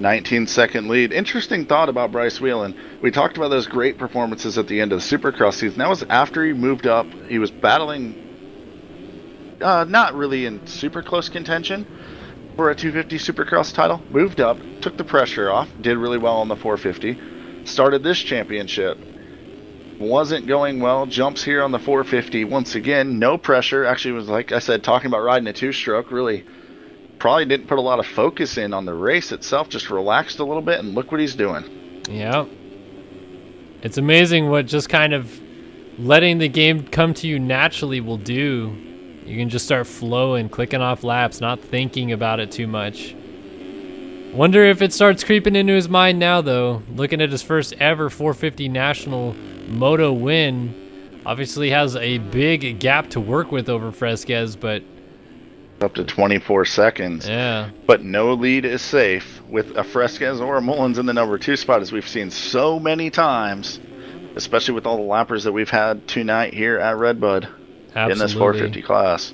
19 second lead. Interesting thought about Bryce Whelan. We talked about those great performances at the end of the Supercross season. That was after he moved up. He was battling, uh, not really in super close contention for a 250 Supercross title. Moved up, took the pressure off, did really well on the 450. Started this championship. Wasn't going well. Jumps here on the 450. Once again, no pressure. Actually, was like I said, talking about riding a two stroke. Really probably didn't put a lot of focus in on the race itself, just relaxed a little bit, and look what he's doing. Yeah. It's amazing what just kind of letting the game come to you naturally will do. You can just start flowing, clicking off laps, not thinking about it too much. Wonder if it starts creeping into his mind now, though. Looking at his first ever 450 national moto win. Obviously has a big gap to work with over Fresquez, but Up to 24 seconds. yeah. But no lead is safe with a Fresquez or a Mullins in the number two spot, as we've seen so many times, especially with all the lappers that we've had tonight here at Redbud Absolutely. in this 450 class.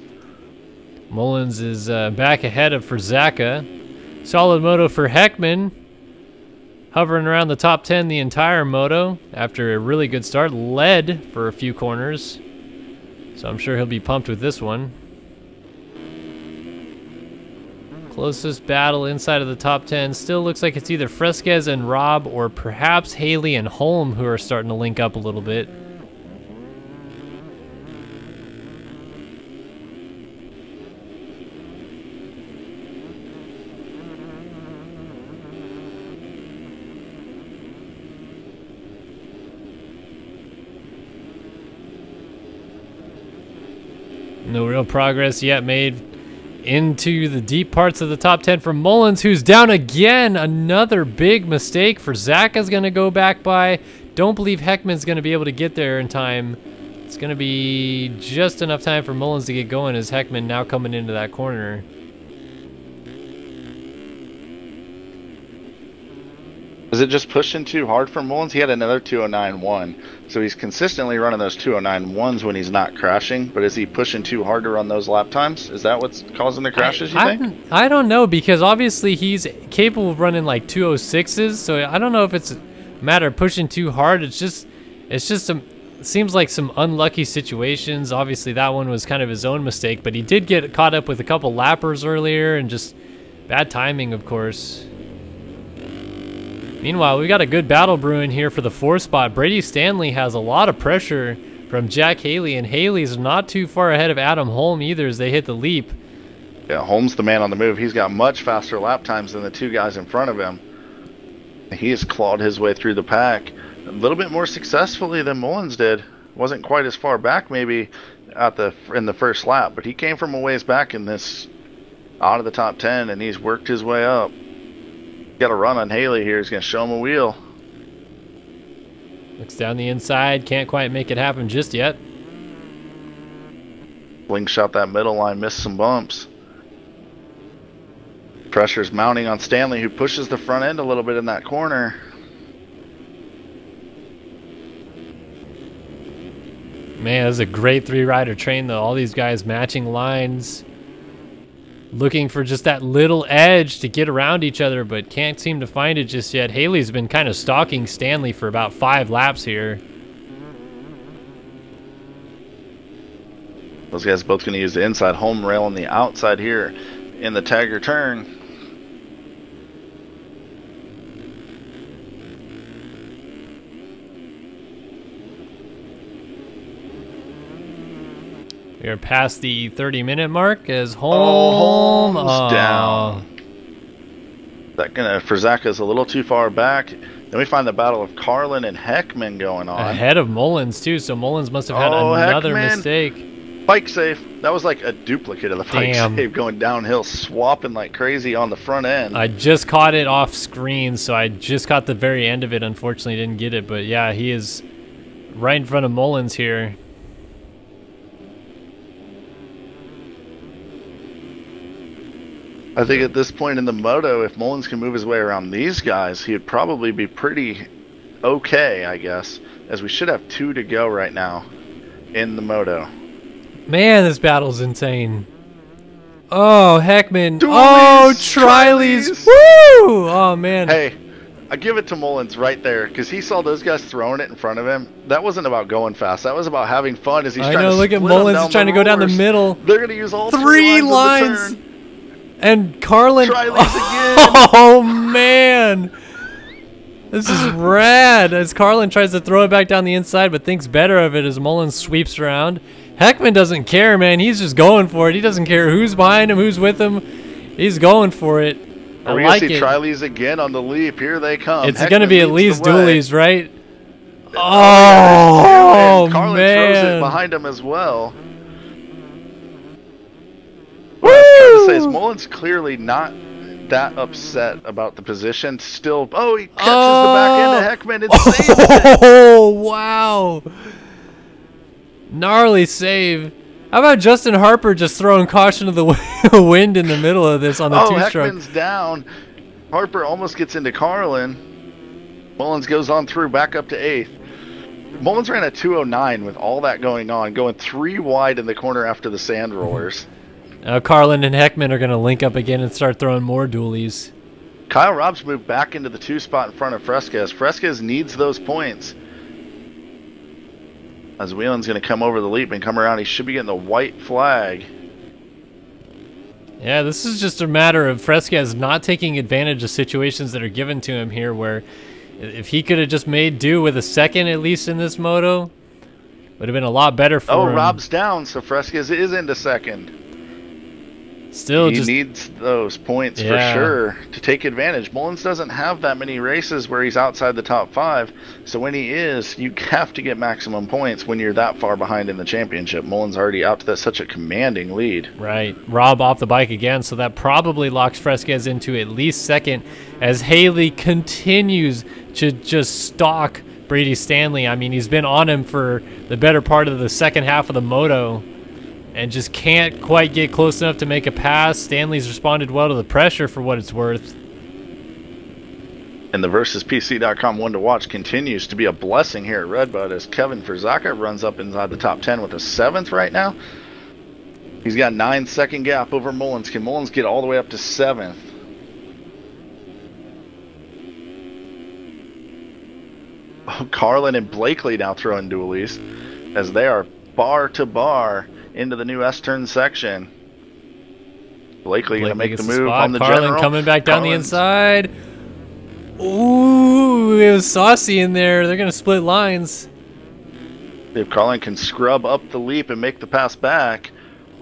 Mullins is uh, back ahead of Furzaka. Solid moto for Heckman. Hovering around the top 10 the entire moto after a really good start. Led for a few corners. So I'm sure he'll be pumped with this one. Closest battle inside of the top 10 still looks like it's either Fresquez and Robb or perhaps Haley and Holm who are starting to link up a little bit. No real progress yet made into the deep parts of the top 10 for Mullins, who's down again. Another big mistake for Zach is going to go back by. Don't believe Heckman's going to be able to get there in time. It's going to be just enough time for Mullins to get going as Heckman now coming into that corner. Is it just pushing too hard for Mullins? He had another 209.1, so he's consistently running those 209.1s when he's not crashing. But is he pushing too hard to run those lap times? Is that what's causing the crashes? You I, think? I don't know because obviously he's capable of running like 206s. So I don't know if it's a matter of pushing too hard. It's just, it's just some, seems like some unlucky situations. Obviously that one was kind of his own mistake, but he did get caught up with a couple lappers earlier and just bad timing, of course. Meanwhile, we've got a good battle brewing here for the four spot. Brady Stanley has a lot of pressure from Jack Haley, and Haley's not too far ahead of Adam Holm either as they hit the leap. Yeah, Holm's the man on the move. He's got much faster lap times than the two guys in front of him. He has clawed his way through the pack a little bit more successfully than Mullins did. Wasn't quite as far back maybe at the in the first lap, but he came from a ways back in this out of the top 10 and he's worked his way up. Got a run on Haley here. He's going to show him a wheel. Looks down the inside, can't quite make it happen just yet. Blink shot that middle line, missed some bumps. Pressure's mounting on Stanley, who pushes the front end a little bit in that corner. Man, this is a great three rider train though. All these guys matching lines, looking for just that little edge to get around each other, but can't seem to find it just yet. Haley's been kind of stalking Stanley for about five laps here. Those guys both going to use the inside home rail on the outside here in the tagger turn. We are past the 30 minute mark as Oh, Holm. Holmes Aw. Uh, down. That gonna Furzaka's a little too far back. Then we find the battle of Carlin and Heckman going on. Ahead of Mullins too, so Mullins must have had Oh, another Heckman. mistake. Bike safe. That was like a duplicate of the bike Damn. safe going downhill, swapping like crazy on the front end. I just caught it off screen, so I just caught the very end of it. Unfortunately, didn't get it, but yeah, he is right in front of Mullins here. I think at this point in the moto, if Mullins can move his way around these guys, he'd probably be pretty okay, I guess, as we should have two to go right now in the moto. Man, this battle's insane. Oh, Heckman. Dualies, oh, Trileys. Woo! Oh, man. Hey, I give it to Mullins right there because he saw those guys throwing it in front of him. That wasn't about going fast. That was about having fun as he's I trying know, to look at Mullins trying to go down the middle. They're gonna use all Three three, lines. lines. Of the turn. And Carlin. Trileys again. Oh, man. This is rad. As Carlin tries to throw it back down the inside, but thinks better of it as Mullins sweeps around. Heckman doesn't care, man. He's just going for it. He doesn't care who's behind him, who's with him. He's going for it. I Are we like gonna see it. Trileys again on the leap? Here they come. It's going to be at least dualies, right? Oh, Oh, and Carlin throws it behind him as well. What I was trying to say is Mullins clearly not that upset about the position. Still, oh, he catches the back end of oh. Heckman and saves it. Oh, wow. Gnarly save. How about Justin Harper just throwing caution to the wind in the middle of this on the Oh, two-stroke? Heckman's down. Harper almost gets into Carlin. Mullins goes on through, back up to eighth. Mullins ran at 209 with all that going on, going three wide in the corner after the sand rollers. Now Carlin and Heckman are going to link up again and start throwing more dualies. Kyle Robbs moved back into the two spot in front of Fresquez. Fresquez needs those points. As Whelan's going to come over the leap and come around, he should be getting the white flag. Yeah, this is just a matter of Fresquez not taking advantage of situations that are given to him here where if he could have just made do with a second at least in this moto, would have been a lot better for oh, him. Oh, Robb's down, so Fresquez is into second. Still he just needs those points Yeah. for sure to take advantage. Mullins doesn't have that many races where he's outside the top five, so when he is, you have to get maximum points when you're that far behind in the championship. Mullins already out to that such a commanding lead. Right. Robb off the bike again, so that probably locks Fresquez into at least second as Haley continues to just stalk Brady Stanley. I mean, he's been on him for the better part of the second half of the moto and just can't quite get close enough to make a pass. Stanley's responded well to the pressure for what it's worth. And the versuspc.com one to watch continues to be a blessing here at Redbud as Kevin Furzaka runs up inside the top 10 with a seventh right now. He's got nine second gap over Mullins. Can Mullins get all the way up to seventh? Oh, Carlin and Blakely now throwing dualies as they are bar to bar into the new S turn section. Blakely going to make the move on the Carlin general. coming back down the inside. Ooh, it was saucy in there. They're going to split lines. If Carlin can scrub up the leap and make the pass back,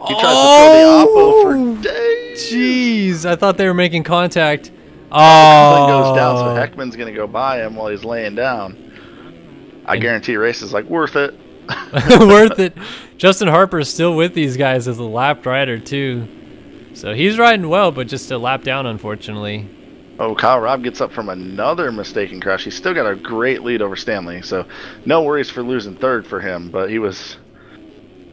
he tries Oh, to throw the oh! oppo for days. Jeez, I thought they were making contact. Carlin Oh, goes down, so oh. Heckman's going to go by him while he's laying down. I guarantee race is like worth it. worth it. Justin Harper is still with these guys as a lap rider too, so he's riding well, but just a lap down, unfortunately. Oh, Kyle Robb gets up from another mistaken crash. He's still got a great lead over Stanley, so no worries for losing third for him. But he was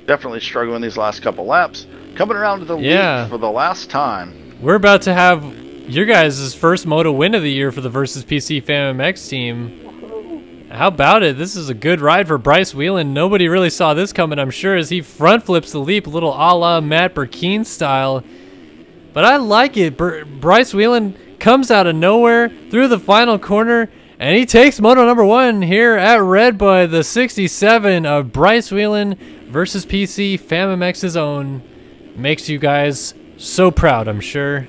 definitely struggling these last couple laps. Coming around to the Yeah. lead for the last time. We're about to have your guys' first moto win of the year for the Versus PC Fam MX team. How about it? This is a good ride for Bryce Whelan. Nobody really saw this coming, I'm sure, as he front flips the leap, a little a la Matt Burkeen style. But I like it. Br- Bryce Whelan comes out of nowhere through the final corner, and he takes moto number one here at Redbud, the 67 of Bryce Whelan versus PC FAMMX's own. Makes you guys so proud, I'm sure.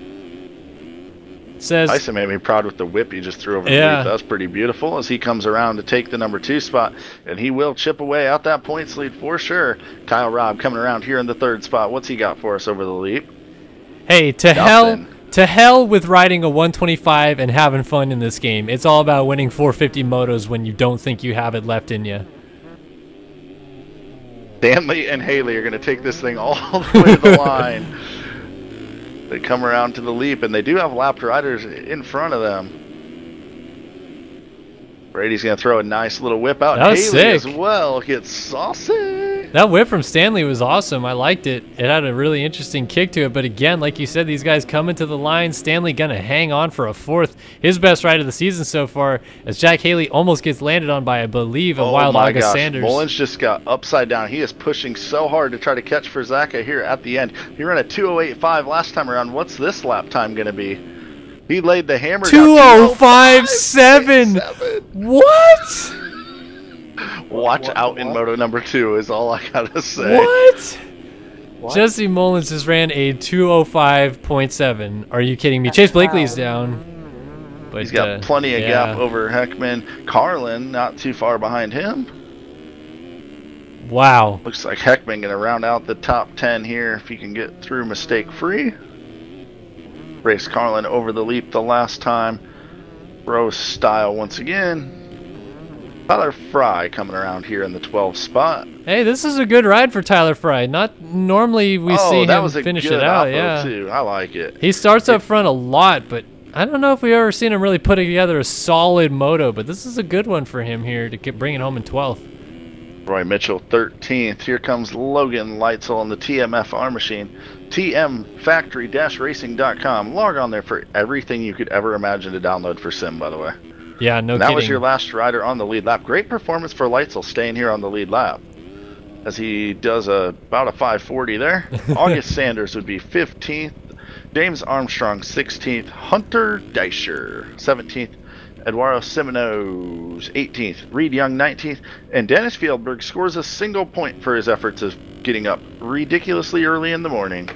Says Tyson made me proud with the whip he just threw over the Yeah. lead. That was pretty beautiful as he comes around to take the number two spot, and he will chip away out that points lead for sure. Kyle Robb coming around here in the third spot. What's he got for us over the leap? Hey, to hell, to hell with riding a 125 and having fun in this game. It's all about winning 450 motos when you don't think you have it left in you. Stanley and Haley are going to take this thing all the way to the line. They come around to the leap, and they do have lapped riders in front of them. Brady's going to throw a nice little whip out. That was Haley sick. as well gets saucy. That whip from Stanley was awesome. I liked it. It had a really interesting kick to it. But again, like you said, these guys coming to the line. Stanley gonna hang on for a fourth. His best ride of the season so far, as Jack Haley almost gets landed on by, I believe, a oh wild August gosh. Sanders. Mullins just got upside down. He is pushing so hard to try to catch Furzaka here at the end. He ran a 208.5 last time around. What's this lap time going to be? He laid the hammer down. 2057. 2057. What? Watch What- out in moto number two is all I gotta say. What? What? Jesse Mullins just ran a 205.7. Are you kidding me? Chase Blakely's down. But He's got uh, plenty of yeah. gap over Heckman. Carlin not too far behind him. Wow. Looks like Heckman gonna round out the top ten here if he can get through mistake free. Race Carlin over the leap the last time. Rose style once again. Tyler Fry coming around here in the 12 spot. Hey, this is a good ride for Tyler Fry. Not normally we oh, see that him finish it out. Yeah, too. I like it. he starts up front a lot, but I don't know if we've ever seen him really put together a solid moto. But this is a good one for him here to get bring it home in 12th. Roy Mitchell 13th. Here comes Logan Leitzel on the TMF R machine. TMFactory-racing.com. Log on there for everything you could ever imagine to download for Sim, by the way. Yeah, no And that kidding. was your last rider on the lead lap. Great performance for Leitzel staying here on the lead lap. As he does a, about a 540 there. August Sanders would be 15th. James Armstrong 16th. Hunter Deischer 17th. Eduardo Simonos 18th. Reed Young 19th. And Dennis Fjellberg scores a single point for his efforts of getting up ridiculously early in the morning.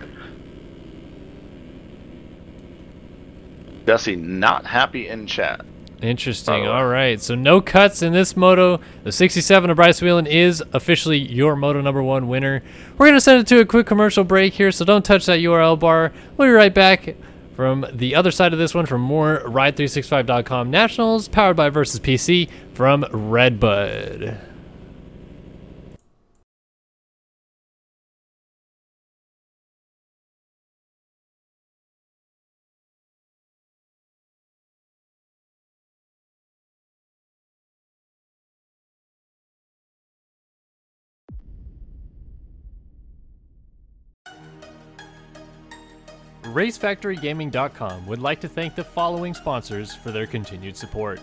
Jesse not happy in chat. Interesting. All right. So no cuts in this moto. The 67 of Bryce Whelan is officially your moto number one winner. We're going to send it to a quick commercial break here, so don't touch that URL bar. We'll be right back from the other side of this one for more Ride365.com Nationals powered by Versus PC from Redbud. RaceFactoryGaming.com would like to thank the following sponsors for their continued support.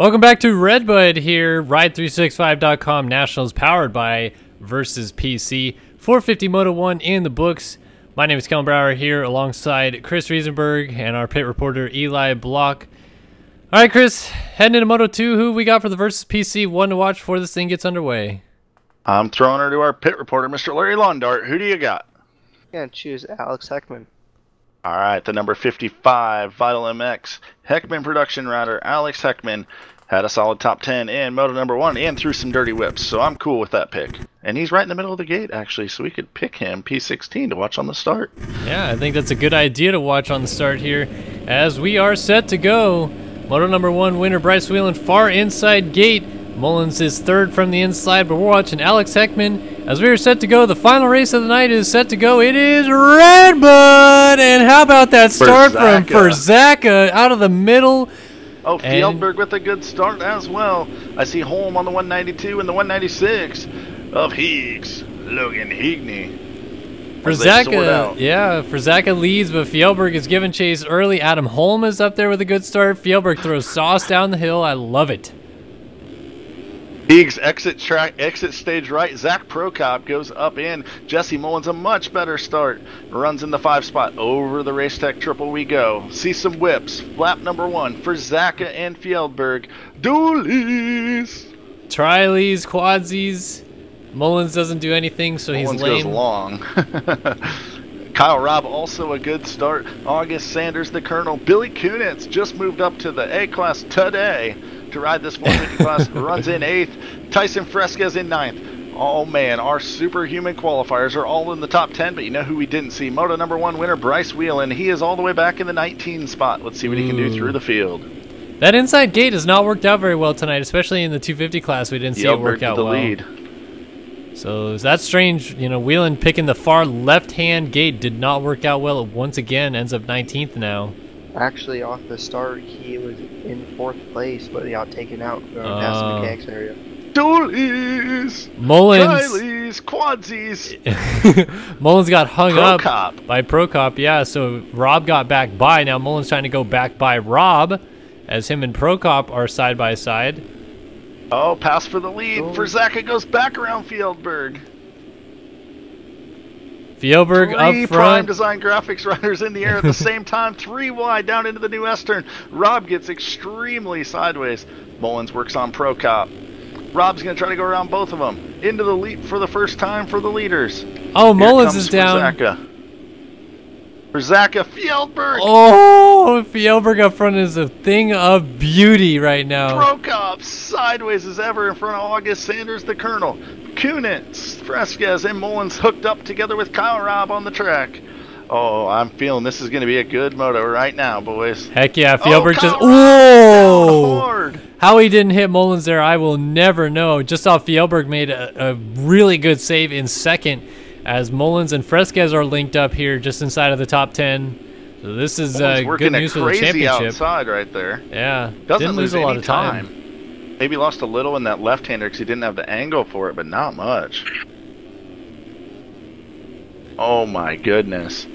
Welcome back to Redbud here, Ride365.com Nationals powered by Versus PC. 450 Moto 1 in the books. My name is Kellen Brauer here alongside Chris Riesenberg and our pit reporter Eli Block. All right, Chris, heading into Moto 2, who we got for the Versus PC one to watch before this thing gets underway? I'm throwing her to our pit reporter, Mr. Larry Londart. Who do you got? Yeah, choose Alex Heckman. All right, the number 55 Vital MX Heckman production rider Alex Heckman had a solid top 10 in Moto number one and threw some dirty whips, so I'm cool with that pick. And he's right in the middle of the gate, actually, so we could pick him P16 to watch on the start. Yeah, I think that's a good idea to watch on the start here as we are set to go. Moto number one winner Bryce Whelan far inside gate. Mullins is third from the inside, but we're watching Alex Heckman as we are set to go. The final race of the night is set to go. It is Redbud, and how about that start from Furzaka out of the middle? Oh, Fjellberg with a good start as well. I see Holm on the 192 and the 196 of Higgs, Logan Higney. Zaka, yeah, for Zaka leads, but Fjellberg is given chase early. Adam Holm is up there with a good start. Fjellberg throws sauce down the hill. I love it. Higgs exit track, exit stage right. Zach Prokop goes up in. Jesse Mullins a much better start. Runs in the five spot. Over the Race Tech triple we go. See some whips. Flap number one for Zaka and Fjellberg. Dualies. Trileys, quadsies. Mullins doesn't do anything, so Mullins he's lame. goes long. Kyle Robb also a good start. August Sanders, the Colonel. Billy Kunitz just moved up to the A class today to ride this 150 class. Runs in eighth. Tyson Fresquez in ninth. Oh man, our superhuman qualifiers are all in the top 10, but you know who we didn't see? Moto number one winner Bryce Whelan. He is all the way back in the 19 spot. Let's see what he can do hmm. through the field. That inside gate has not worked out very well tonight, especially in the 250 class. We didn't see it work out the well. Lead. So that's strange. You know, Whelan picking the far left-hand gate did not work out well. Once again, ends up 19th now. Actually, off the start, he was in fourth place, but he got taken out uh, past the uh. mechanics area. Dualies! Mullins! Chileys, quadsies! Mullins got hung Prokop. up by Prokop, yeah, so Robb got back by. Now Mullins trying to go back by Robb as him and Prokop are side by side. Oh, pass for the lead. Oh. For Zach, it goes back around Fjellberg. Fjellberg Three up front. Prime Design graphics riders in the air at the same time. Three wide down into the new Estern. Robb gets extremely sideways. Mullins works on Pro Cop. Robb's going to try to go around both of them. Into the leap for the first time for the leaders. Oh, Here Mullins is down. Zaka. Furzaka Fjellberg. Oh, Fjellberg up front is a thing of beauty right now. Prokop sideways as ever in front of August Sanders, the Colonel. Kunitz, Fresquez, and Mullins hooked up together with Kyle Robb on the track. Oh, I'm feeling this is going to be a good moto right now, boys. Heck yeah, Fjellberg oh, just. Oh! How he didn't hit Mullins there, I will never know. Just saw Fjellberg made a, a really good save in second as Mullins and Fresquez are linked up here just inside of the top 10. So this is uh, good news for the championship. outside right there. Yeah, Doesn't didn't lose a lot of time. time. Maybe lost a little in that left-hander because he didn't have the angle for it, but not much. Oh my goodness.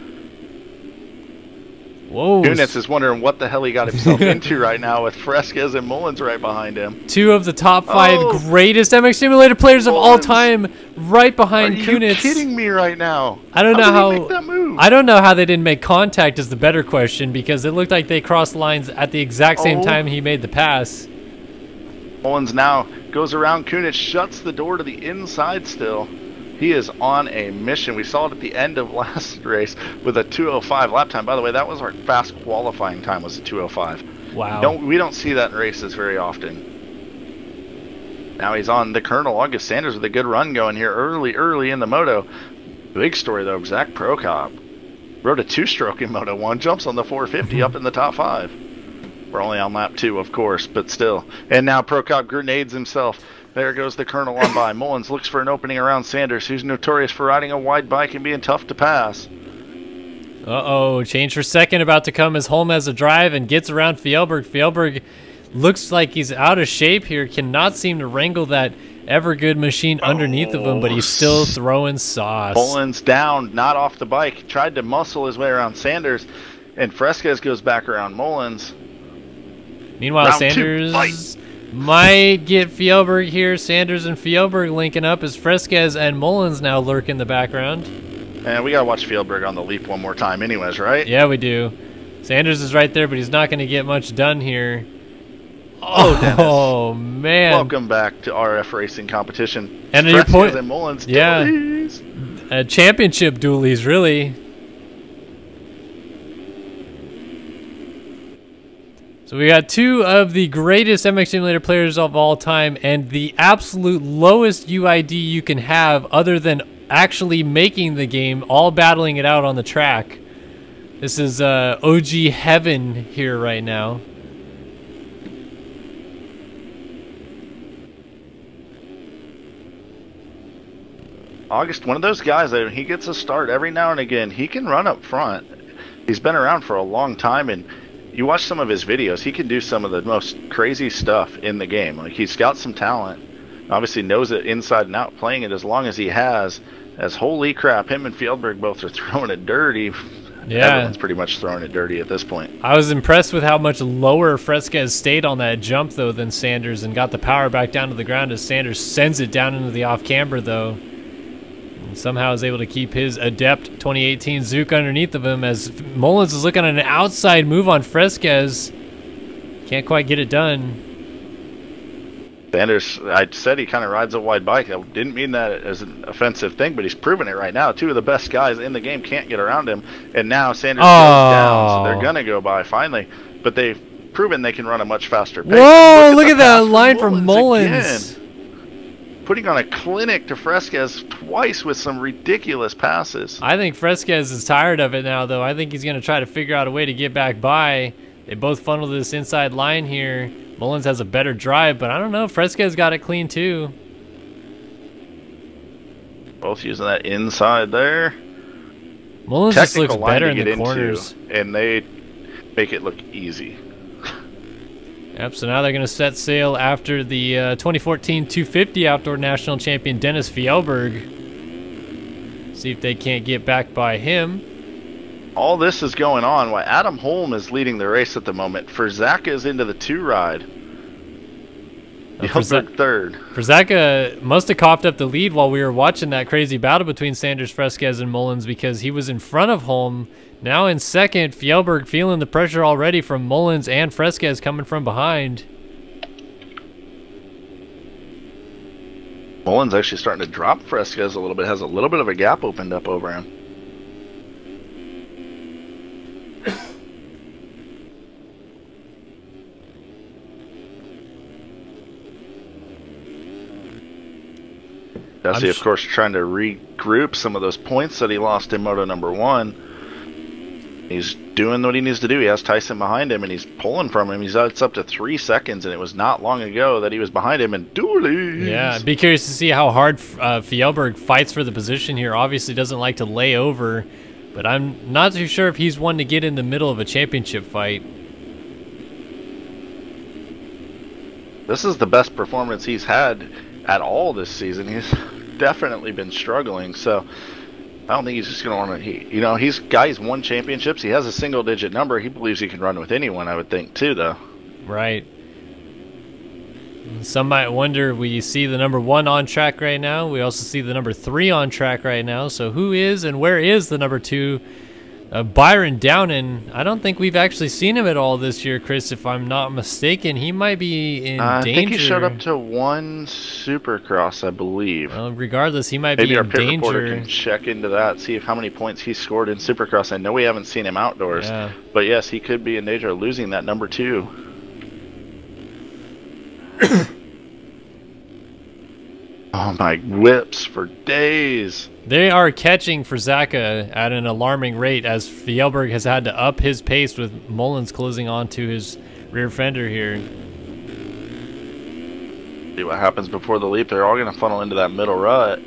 Whoa. Kunitz is wondering what the hell he got himself into right now with Fresquez and Mullins right behind him. Two of the top five oh. greatest MX Simulator players Mullins. of all time right behind Are Kunitz. you kidding me right now? I don't how know how I don't know how they didn't make contact is the better question because it looked like they crossed lines at the exact same oh. time he made the pass. Mullins now goes around Kunitz, shuts the door to the inside still. He is on a mission. We saw it at the end of last race with a 205 lap time. By the way, that was our fast qualifying time was a 205. Wow. Don't we don't see that in races very often. Now he's on the Colonel August Sanders with a good run going here early, early in the moto. Big story though, Zach Prokop rode a two-stroke in Moto 1, jumps on the 450 up mm-hmm. in the top five. We're only on lap two, of course, but still. And now Prokop grenades himself. There goes the Colonel on by. Mullins looks for an opening around Sanders, who's notorious for riding a wide bike and being tough to pass. Uh-oh, change for second about to come as Holm has a drive and gets around Fjellberg. Fjellberg looks like he's out of shape here, cannot seem to wrangle that ever good machine underneath oh, of him, but he's still oh, throwing sauce. Mullins down, not off the bike, tried to muscle his way around Sanders, and Fresquez goes back around Mullins. Meanwhile, Round Sanders Might get Fjellberg here. Sanders and Fjellberg linking up as Fresquez and Mullins now lurk in the background. And we gotta watch Fjellberg on the leap one more time, anyways, right? Yeah, we do. Sanders is right there, but he's not going to get much done here. Oh, Dennis. Oh, man. Welcome back to RF Racing Competition. And your Fresquez point- and Mullins. Yeah. Dualies. Uh, championship dualies, really. So we got two of the greatest MX Simulator players of all time and the absolute lowest UID you can have other than actually making the game, all battling it out on the track. This is uh, OG heaven here right now. August, one of those guys that he gets a start every now and again. He can run up front. He's been around for a long time, and you watch some of his videos. He can do some of the most crazy stuff in the game. Like he's got some talent. Obviously knows it inside and out. Playing it as long as he has. As holy crap, him and Fjellberg both are throwing it dirty. Yeah. Everyone's pretty much throwing it dirty at this point. I was impressed with how much lower Fresquez stayed on that jump, though, than Sanders and got the power back down to the ground as Sanders sends it down into the off camber, though. And somehow is able to keep his adept 2018 Zook underneath of him as Mullins is looking at an outside move on Fresquez. Can't quite get it done. Sanders, I said he kind of rides a wide bike. I didn't mean that as an offensive thing, but he's proven it right now. Two of the best guys in the game can't get around him, and now Sanders goes down, so Oh. they're gonna go by finally. But they've proven they can run a much faster pace. Whoa, look the at that line from Mullins. again. Putting on a clinic to Fresquez twice with some ridiculous passes. I think Fresquez is tired of it now, though. I think he's going to try to figure out a way to get back by. They both funnel this inside line here. Mullins has a better drive, but I don't know. Fresquez got it clean, too. Both using that inside there. Mullins just looks Technical better in the into, corners. and they make it look easy. Yep, so now they're going to set sail after the uh, 2014 250 Outdoor National Champion Dennis Fjellberg. See if they can't get back by him. all this is going on while Adam Holm is leading the race at the moment. Furzaka is into the two ride. Uh, third. Furzaka must have coughed up the lead while we were watching that crazy battle between Sanders, Fresquez, and Mullins because he was in front of Holm. Now in second, Fjellberg feeling the pressure already from Mullins and Fresquez coming from behind. Mullins actually starting to drop Fresquez a little bit. Has a little bit of a gap opened up over him. Dusty, of course, trying to regroup some of those points that he lost in Moto number one. He's doing what he needs to do. He has Tyson behind him, and he's pulling from him. He's it's up to three seconds, and it was not long ago that he was behind him in dualies. Yeah, I'd be curious to see how hard uh, Fjellberg fights for the position here. Obviously, doesn't like to lay over, but I'm not too sure if he's one to get in the middle of a championship fight. This is the best performance he's had at all this season. He's definitely been struggling, so I don't think he's just going to want to. He, you know, he's guys won championships. He has a single-digit number. He believes he can run with anyone. I would think too, though. Right. Some might wonder we see the number one on track right now. We also see the number three on track right now. So who is and where is the number two? Uh, Byron Downen. I don't think we've actually seen him at all this year, Chris. If I'm not mistaken, he might be in I danger. I think he showed up to one Supercross, I believe. Well, regardless, he might Maybe be our in pit reporter danger. can check into that, see if how many points he scored in Supercross. I know we haven't seen him outdoors, Yeah. but yes, he could be in danger of losing that number two. oh my whips for days. They are catching Furzaka at an alarming rate as Fjellberg has had to up his pace with Mullins closing onto his rear fender here. See what happens before the leap. They're all going to funnel into that middle rut.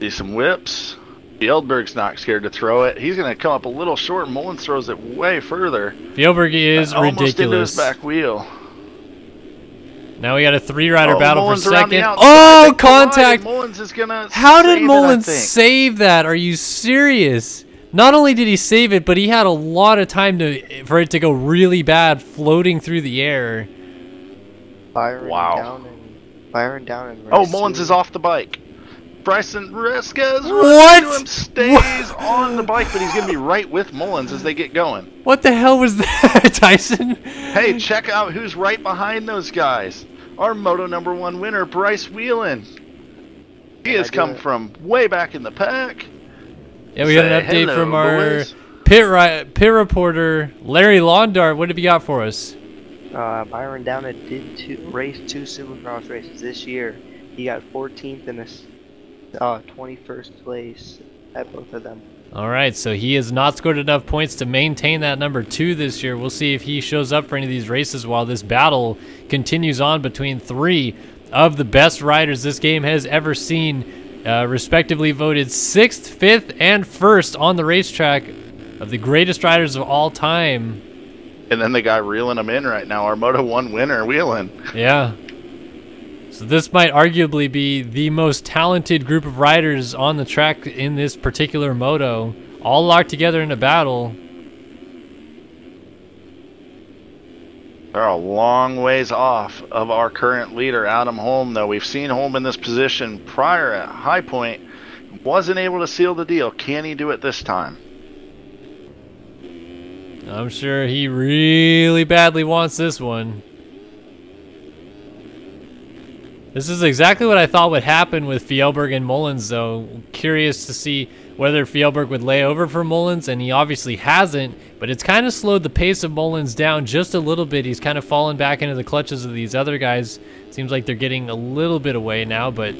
See some whips. Fjellberg's not scared to throw it. He's going to come up a little short. Mullins throws it way further. Fjellberg is almost into ridiculous. his back wheel. Now we got a three-rider Oh, battle Mullins for second. Oh, contact! Mullins is gonna How did save it, Mullins save that? Are you serious? Not only did he save it, but he had a lot of time to for it to go really bad, floating through the air. Byron Wow. down and Byron down and Oh, Mullins is off the bike. Bryson Fresquez What? runs into him, stays on the bike, but he's going to be right with Mullins as they get going. What the hell was that, Tyson? Hey, check out who's right behind those guys. Our Moto number one winner, Bryce Whelan. He has come it? from way back in the pack. Yeah, we got an update hello, from our boys. pit ri- pit reporter Larry Londart. What have you got for us? Uh, Byron Downett did two, race two Supercross races this year. He got 14th and a s- uh, 21st place at both of them. All right, so he has not scored enough points to maintain that number two this year. We'll see if he shows up for any of these races while this battle continues on between three of the best riders this game has ever seen, uh, respectively voted sixth, fifth, and first on the racetrack of the greatest riders of all time. And then the guy reeling them in right now, our Moto 1 winner, Whelan. Yeah. So this might arguably be the most talented group of riders on the track in this particular moto, all locked together in a battle. They're a long ways off of our current leader, Adam Holm, though. We've seen Holm in this position prior at High Point. Wasn't able to seal the deal. Can he do it this time? I'm sure he really badly wants this one. This is exactly what I thought would happen with Fjellberg and Mullins, though. Curious to see whether Fjellberg would lay over for Mullins, and he obviously hasn't, but it's kind of slowed the pace of Mullins down just a little bit. He's kind of fallen back into the clutches of these other guys. Seems like they're getting a little bit away now, but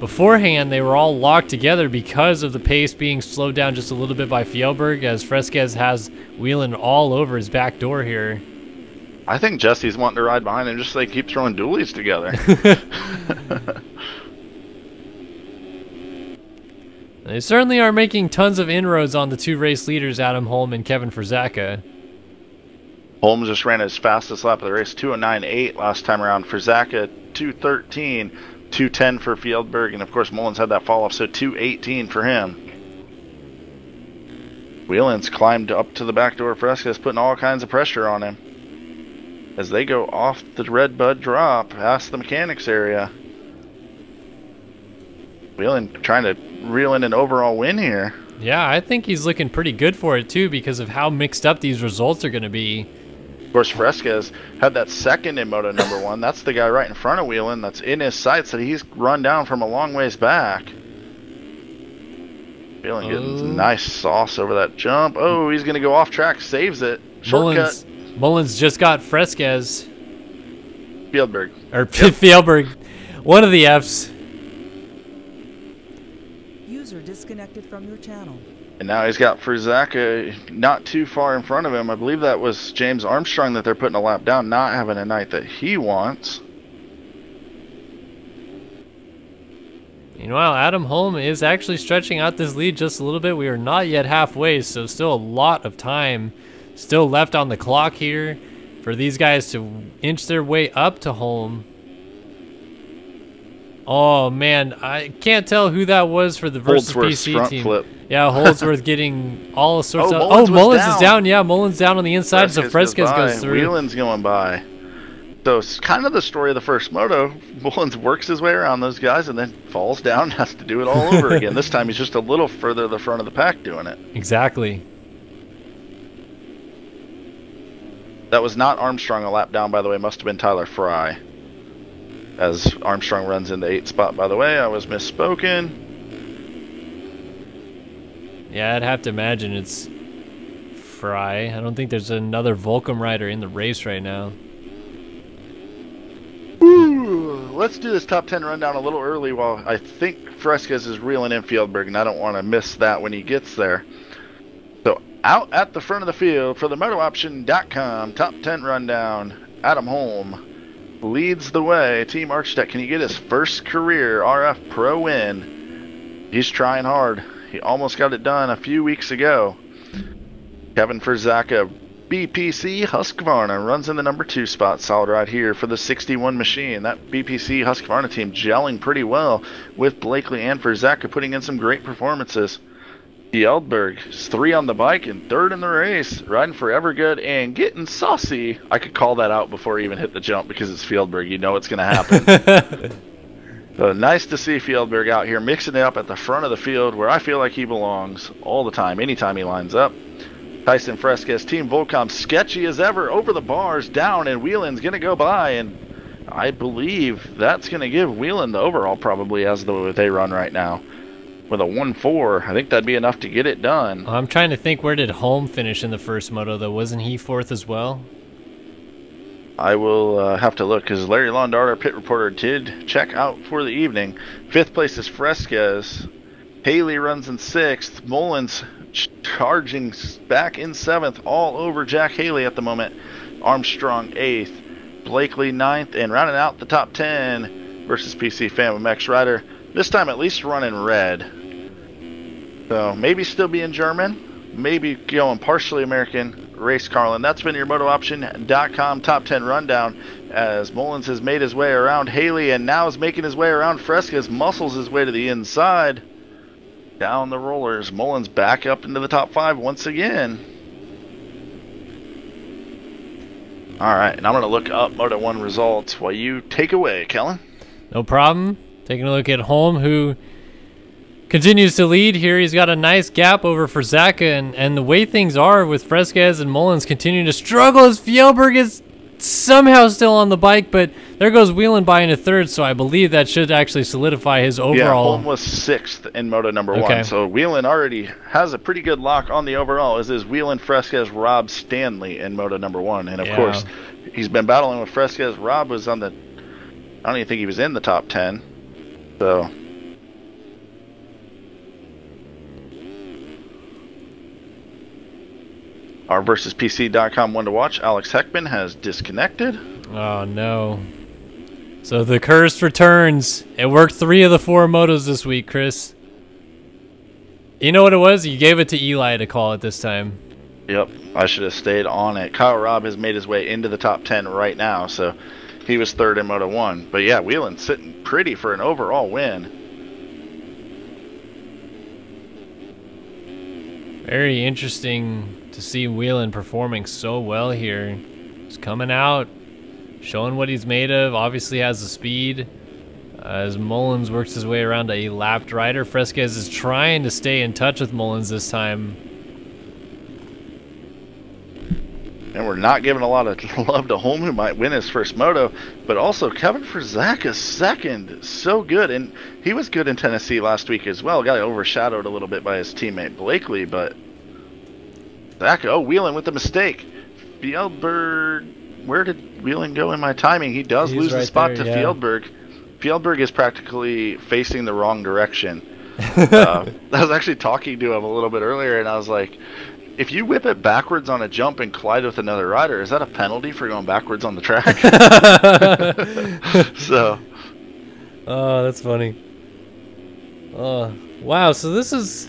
beforehand they were all locked together because of the pace being slowed down just a little bit by Fjellberg, as Fresquez has Whelan all over his back door here. I think Jesse's wanting to ride behind him just so they keep throwing dualies together. They certainly are making tons of inroads on the two race leaders, Adam Holm and Kevin Furzaka. Holm's just ran his fastest lap of the race, 209.8 last time around. Furzaka, 213, 210 for Fjellberg, and of course Mullins had that fall off, so 218 for him. Whelan's climbed up to the back door. Fresquez putting all kinds of pressure on him as they go off the Red Bud drop past the mechanics area. Whelan trying to reel in an overall win here. Yeah, I think he's looking pretty good for it too because of how mixed up these results are going to be. Of course, Fresquez had that second in Moto number one. That's the guy right in front of Whelan that's in his sights that he's run down from a long ways back. Whelan getting Oh. some nice sauce over that jump. Oh, he's going to go off track, saves it. Shortcut, Mullins, Mullins just got Fresquez Fjellberg. or Fjellberg, one of the Fs. User disconnected from your channel. And now he's got Furzaka not too far in front of him. I believe that was James Armstrong that they're putting a lap down, not having a night that he wants. Meanwhile, Adam Holm is actually stretching out this lead just a little bit. We are not yet halfway, so still a lot of time still left on the clock here for these guys to inch their way up to Holm. Oh man, I can't tell who that was for the versus PC team. flip. Yeah, Holdsworth getting all sorts Oh, of. Mullins oh, Mullins is down. down. Yeah, Mullins down on the inside, so Fresquez by. goes through. Whelan's going by. So it's kind of the story of the first moto. Mullins works his way around those guys and then falls down, has to do it all over again. This time he's just a little further the front of the pack doing it. Exactly. That was not Armstrong a lap down, by the way. Must have been Tyler Fry. As Armstrong runs into eight spot, by the way, I was misspoken. Yeah, I'd have to imagine it's Fry. I don't think there's another Volcom rider in the race right now. Ooh, let's do this top 10 rundown a little early while I think Fresquez is reeling in Fjellberg, and I don't want to miss that when he gets there. Out at the front of the field for the MotoOption.com top 10 rundown, Adam Holm leads the way. Team Architect, can he get his first career RF Pro win? He's trying hard. He almost got it done a few weeks ago. Kevin Furzaka, BPC Husqvarna runs in the number two spot. Solid ride here for the 61 machine. That BPC Husqvarna team gelling pretty well with Blakely and Furzaka putting in some great performances. Fjellberg is three on the bike and third in the race, riding forever good and getting saucy. I could call that out before he even hit the jump because it's Fjellberg. You know it's going to happen. so nice to see Fjellberg out here mixing it up at the front of the field where I feel like he belongs all the time, anytime he lines up. Tyson Fresquez, Team Volcom, sketchy as ever, over the bars, down, and Whelan's going to go by, and I believe that's going to give Whelan the overall probably as the they run right now. With a 1-4, I think that'd be enough to get it done. I'm trying to think where did Holm finish in the first moto though? Wasn't he fourth as well? I will uh, have to look because Larry Londard, our pit reporter, did check out for the evening. Fifth place is Fresquez. Haley runs in sixth. Mullins charging back in seventh, all over Jack Haley at the moment. Armstrong eighth. Blakely ninth, and rounding out the top 10 versus PC Fan Max Rider. This time at least running red. So maybe still being German, maybe going partially American. Race Carlin. That's been your MotoOption.com top 10 rundown as Mullins has made his way around Haley and now is making his way around Fresquez. muscles his way to the inside. Down the rollers. Mullins back up into the top five once again. Alright, and I'm going to look up Moto 1 results while you take away, Kellen. No problem. Taking a look at Holm, who continues to lead here. He's got a nice gap over Furzaka, and, and the way things are with Fresquez and Mullins continuing to struggle as Fjellberg is somehow still on the bike, but there goes Whelan by in a third, so I believe that should actually solidify his overall. Yeah, Holm was sixth in Moto number Okay. one, so Whelan already has a pretty good lock on the overall. As is Whelan Fresquez Rob Stanley in Moto number one, and of Yeah. course he's been battling with Fresquez. Rob was on the, I don't even think he was in the top ten, so. Our versus PC.com one to watch. Alex Heckman has disconnected. Oh no. So the curse returns. It worked three of the four motos this week, Chris. You know what it was? You gave it to Eli to call it this time. Yep, I should have stayed on it. Kyle Robb has made his way into the top 10 right now, so he was third in Moto 1. But yeah, Whelan sitting pretty for an overall win. Very interesting to see Whelan performing so well here. He's coming out, showing what he's made of. Obviously has the speed. Uh, as Mullins works his way around a lapped rider, Fresquez is trying to stay in touch with Mullins this time. And we're not giving a lot of love to Holm, who might win his first moto, but also Kevin Furzaka second. So good. And he was good in Tennessee last week as well. Got overshadowed a little bit by his teammate Blakely, but Zaka, oh, Whelan with the mistake. Fjellberg, where did Whelan go in my timing? He does He's lose the spot there, to yeah. Fjellberg. Fjellberg is practically facing the wrong direction. uh, I was actually talking to him a little bit earlier, and I was like, if you whip it backwards on a jump and collide with another rider, is that a penalty for going backwards on the track? so, Oh, that's funny. Oh, wow. So this is.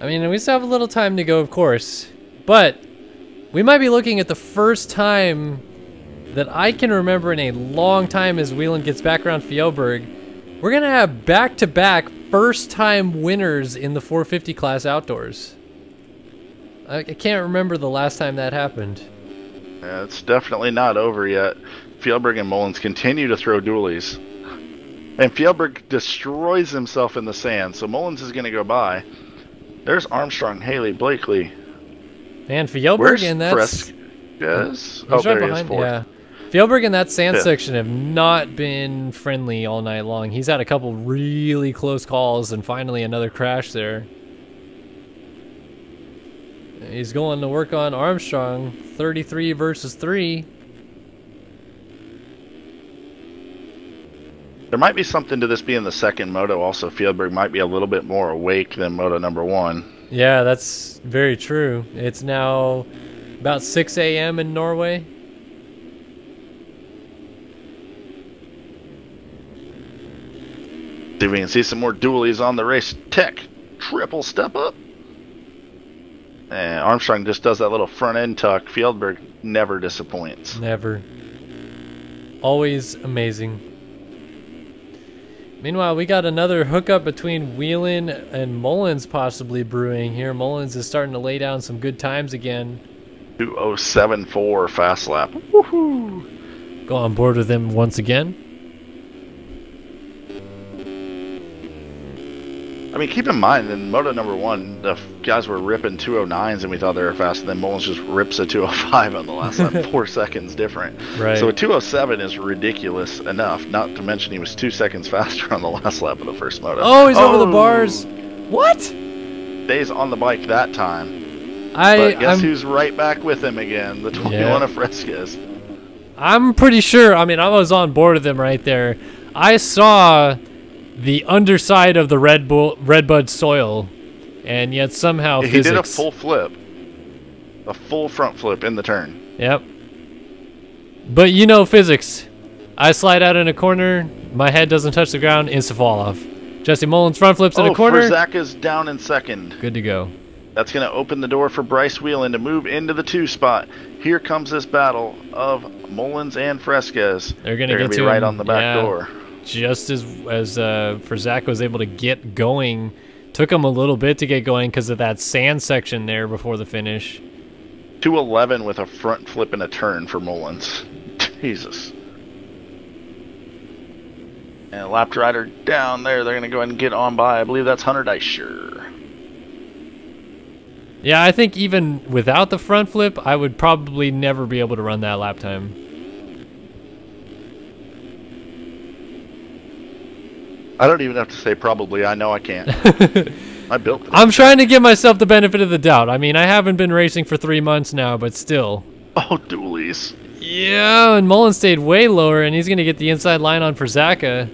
I mean, we still have a little time to go, of course. But we might be looking at the first time that I can remember in a long time as Whelan gets back around Fjellberg. We're going to have back to back first time winners in the 450 class outdoors. I, I can't remember the last time that happened. yeah, it's definitely not over yet. Fjellberg and Mullins continue to throw dualies. And Fjellberg destroys himself in the sand, so Mullins is going to go by. There's Armstrong, Haley, Blakely. Man, Fjellberg Where's and that's. Fresquez? He's Oh, right there he is, fourth. Yeah. Fjellberg and that sand Fifth. section have not been friendly all night long. He's had a couple really close calls and finally another crash there. He's going to work on Armstrong, 33 versus 3. There might be something to this being the second moto. Also, Fjellberg might be a little bit more awake than moto number one. Yeah, that's very true. It's now about 6 a.m. in Norway. See if we can see some more dualies on the race. Tech, triple step up. And Armstrong just does that little front end tuck. Fjellberg never disappoints. Never. Always amazing. Meanwhile, we got another hookup between Whelan and Mullins possibly brewing here. Mullins is starting to lay down some good times again. 2074 fast lap. Go on board with him once again. I mean, keep in mind, in Moto number one, the guys were ripping 209s and we thought they were fast, and then Mullins just rips a 205 on the last lap, four seconds different. Right. So a 207 is ridiculous enough, not to mention he was two seconds faster on the last lap of the first Moto. Oh, he's over the bars. What? Stays on the bike that time. I But guess I'm, who's right back with him again? The 21 Yeah. of Fresquez. I'm pretty sure. I mean, I was on board with him right there. I saw the underside of the Red Bull Redbud soil, and yet somehow He physics. did a full flip. A full front flip in the turn. Yep. But you know physics. I slide out in a corner, my head doesn't touch the ground, insta fall off. Jesse Mullins front flips in oh, a corner. Furzaka's down in second. Good to go. That's going to open the door for Bryce Whelan to move into the two spot. Here comes this battle of Mullins and Fresquez. They're gonna get be to right him. on the back Yeah. door. Just as as uh, Frizak was able to get going, took him a little bit to get going because of that sand section there before the finish. 211 with a front flip and a turn for Mullins. Jesus. And a lap rider down there. They're going to go ahead and get on by. I believe that's Hunter Sure. Yeah, I think even without the front flip, I would probably never be able to run that lap time. I don't even have to say probably. I know I can't. I built it. I'm trying to give myself the benefit of the doubt. I mean, I haven't been racing for three months now, but still. Oh, dualies. Yeah, and Mullins stayed way lower, and he's going to get the inside line on Furzaka.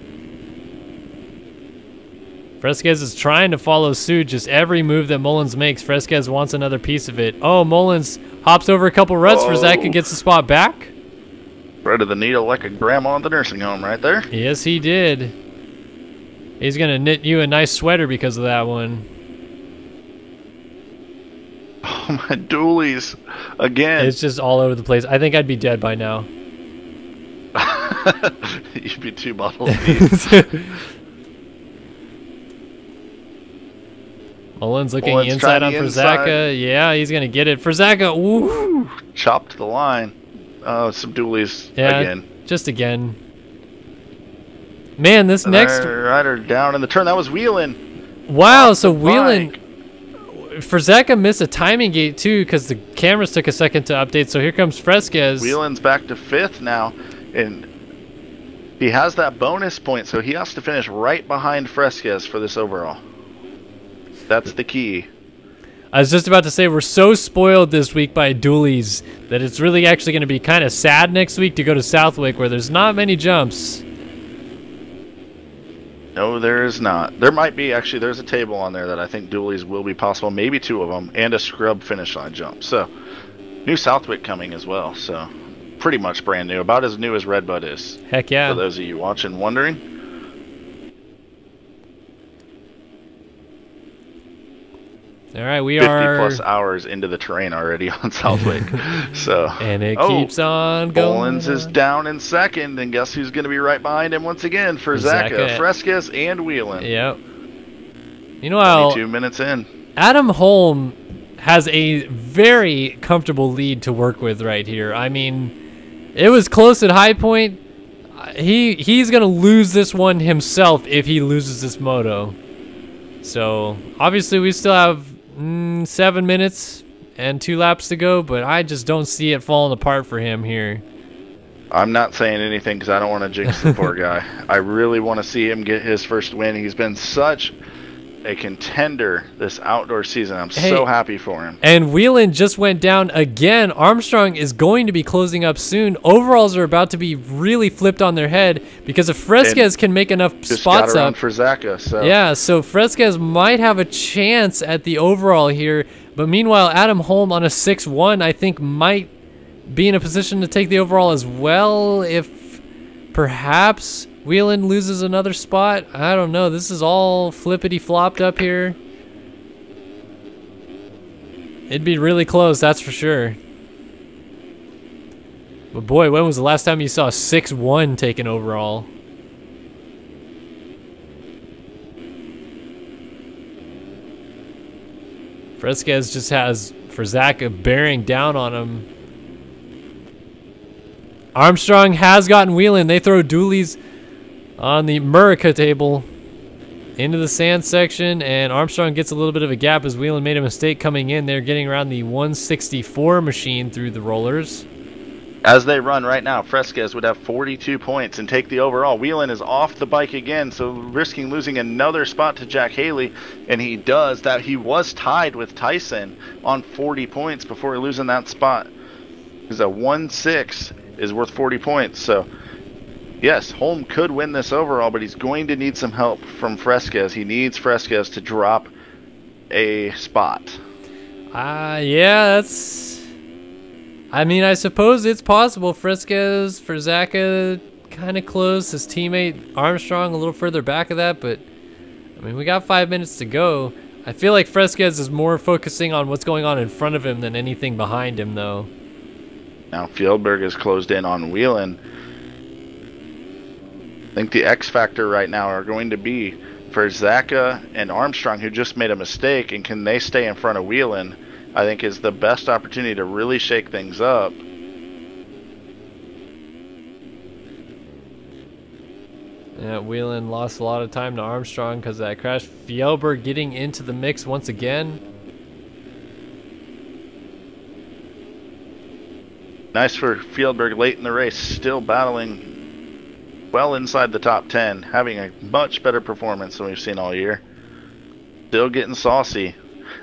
Fresquez is trying to follow suit. Just every move that Mullins makes, Fresquez wants another piece of it. Oh, Mullins hops over a couple ruts. Oh. Furzaka gets the spot back. Threaded the needle like a grandma in the nursing home right there. Yes, he did. He's going to knit you a nice sweater because of that one. Oh, my dualies. Again. It's just all over the place. I think I'd be dead by now. You'd be two bottles deep. Mullins looking Mullins inside on Furzaka. Yeah, he's going to get it. Furzaka, ooh. Chopped the line. Oh, some dualies Yeah, again. just again. Man, this next Rider, down in the turn. That was Whelan. wow. So Whelan, bike. Missed a timing gate too because the cameras took a second to update. So here comes Fresquez. Whelan's back to fifth now, and he has that bonus point, so he has to finish right behind Fresquez for this overall. That's the key. I was just about to say we're so spoiled this week by dualies that it's really actually going to be kind of sad next week to go to Southwick where there's not many jumps. No, there is not. There might be actually. There's a table on there that I think dualies will be possible, maybe two of them, and a scrub finish line jump. So, new Southwick coming as well. So, pretty much brand new, about as new as Redbud is. Heck yeah. For those of you watching, wondering. All right, we 50 are plus hours into the terrain already on Southwick. so and it Oh, keeps on going. Mullins is down in second, and guess who's going to be right behind him once again Furzaka. Fresquez, and Whelan. Yep. Meanwhile, two minutes in. Adam Holm has a very comfortable lead to work with right here. I mean, it was close at high point. He he's gonna lose this one himself if he loses this moto. So obviously we still have mm, seven minutes and two laps to go, but I just don't see it falling apart for him here. I'm not saying anything because I don't want to jinx the poor guy. I really want to see him get his first win. He's been such a contender this outdoor season. I'm Hey. so happy for him. And Whelan just went down again. Armstrong is going to be closing up soon. Overalls are about to be really flipped on their head because if Fresquez can make enough spots up, Furzaka. So yeah, so Fresquez might have a chance at the overall here. But meanwhile, Adam Holm on a 6-1, I think might be in a position to take the overall as well if perhaps Whelan loses another spot. I don't know. This is all flippity-flopped up here. It'd be really close, that's for sure. But boy, when was the last time you saw 6-1 taken overall? Fresquez just has Furzaka bearing down on him. Armstrong has gotten Whelan. They throw dualies on the Murica table into the sand section, and Armstrong gets a little bit of a gap as Whelan made a mistake coming in. They're getting around the 164 machine through the rollers. As they run right now, Fresquez would have 42 points and take the overall. Whelan is off the bike again, so risking losing another spot to Jack Haley, and he does that. He was tied with Tyson on 40 points before losing that spot. Because a 1-6 is worth 40 points, so yes, Holm could win this overall, but he's going to need some help from Fresquez. He needs Fresquez to drop a spot. Ah, uh, yeah, that's. I mean, I suppose it's possible. Fresquez Furzaka kind of close. His teammate Armstrong a little further back of that, but I mean, we got five minutes to go. I feel like Fresquez is more focusing on what's going on in front of him than anything behind him, though. Now Fjellberg is closed in on Whelan. I think the X factor right now are going to be Furzaka and Armstrong, who just made a mistake, and can they stay in front of Whelan? I think is the best opportunity to really shake things up. Yeah, Whelan lost a lot of time to Armstrong because that crash. Fjellberg getting into the mix once again. Nice for Fjellberg late in the race, still battling well inside the top 10, having a much better performance than we've seen all year. Still getting saucy.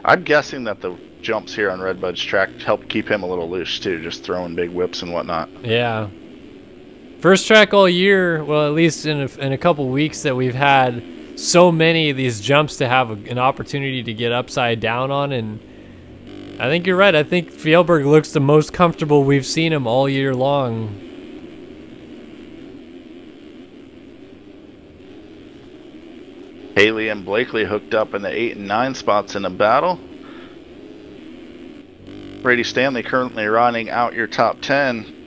I'm guessing that the jumps here on Redbud's track helped keep him a little loose too, just throwing big whips and whatnot. Yeah. First track all year, well, at least in a, in a couple weeks that we've had so many of these jumps to have a, an opportunity to get upside down on. And I think you're right. I think Fjellberg looks the most comfortable we've seen him all year long. Haley and Blakely hooked up in the 8 and 9 spots in a battle. Brady Stanley currently running out your top 10.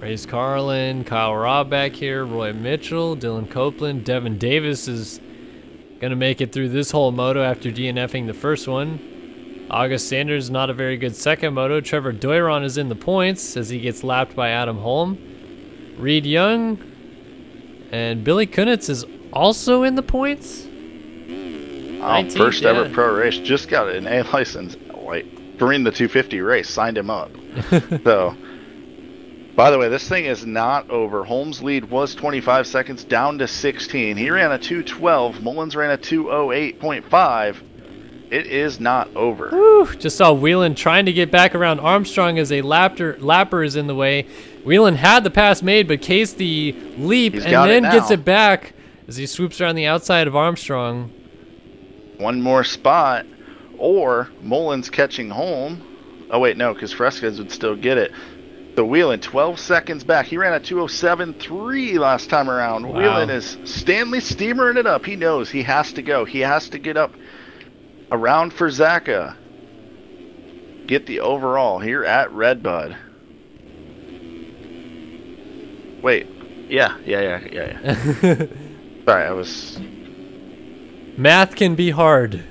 Race Carlin, Kyle Robb back here, Roy Mitchell, Dylan Copeland, Devin Davis is going to make it through this whole moto after DNFing the first one. August Sanders not a very good second moto. Trevor Doiron is in the points as he gets lapped by Adam Holm. Reed Young and Billy Kunitz is also in the points. First ever pro race. Just got an A license like during the 250 race. Signed him up. so, by the way, this thing is not over. Holm's lead was 25 seconds down to 16. He ran a 212. Mullins ran a 208.5. It is not over. Just saw Whelan trying to get back around Armstrong as a lapper, lapper is in the way. Whelan had the pass made, but cased the leap He's and got it then gets it back as he swoops around the outside of Armstrong. One more spot, or Mullins catching Holm. Oh wait, no, because Fresquez would still get it. The Whelan, 12 seconds back. He ran a 207.3 last time around. Wow. Whelan is Stanley steamering it up. He knows he has to go. He has to get up around Furzaka. Get the overall here at Redbud. Wait. Yeah, yeah, yeah, yeah, yeah. Sorry, I was Math can be hard.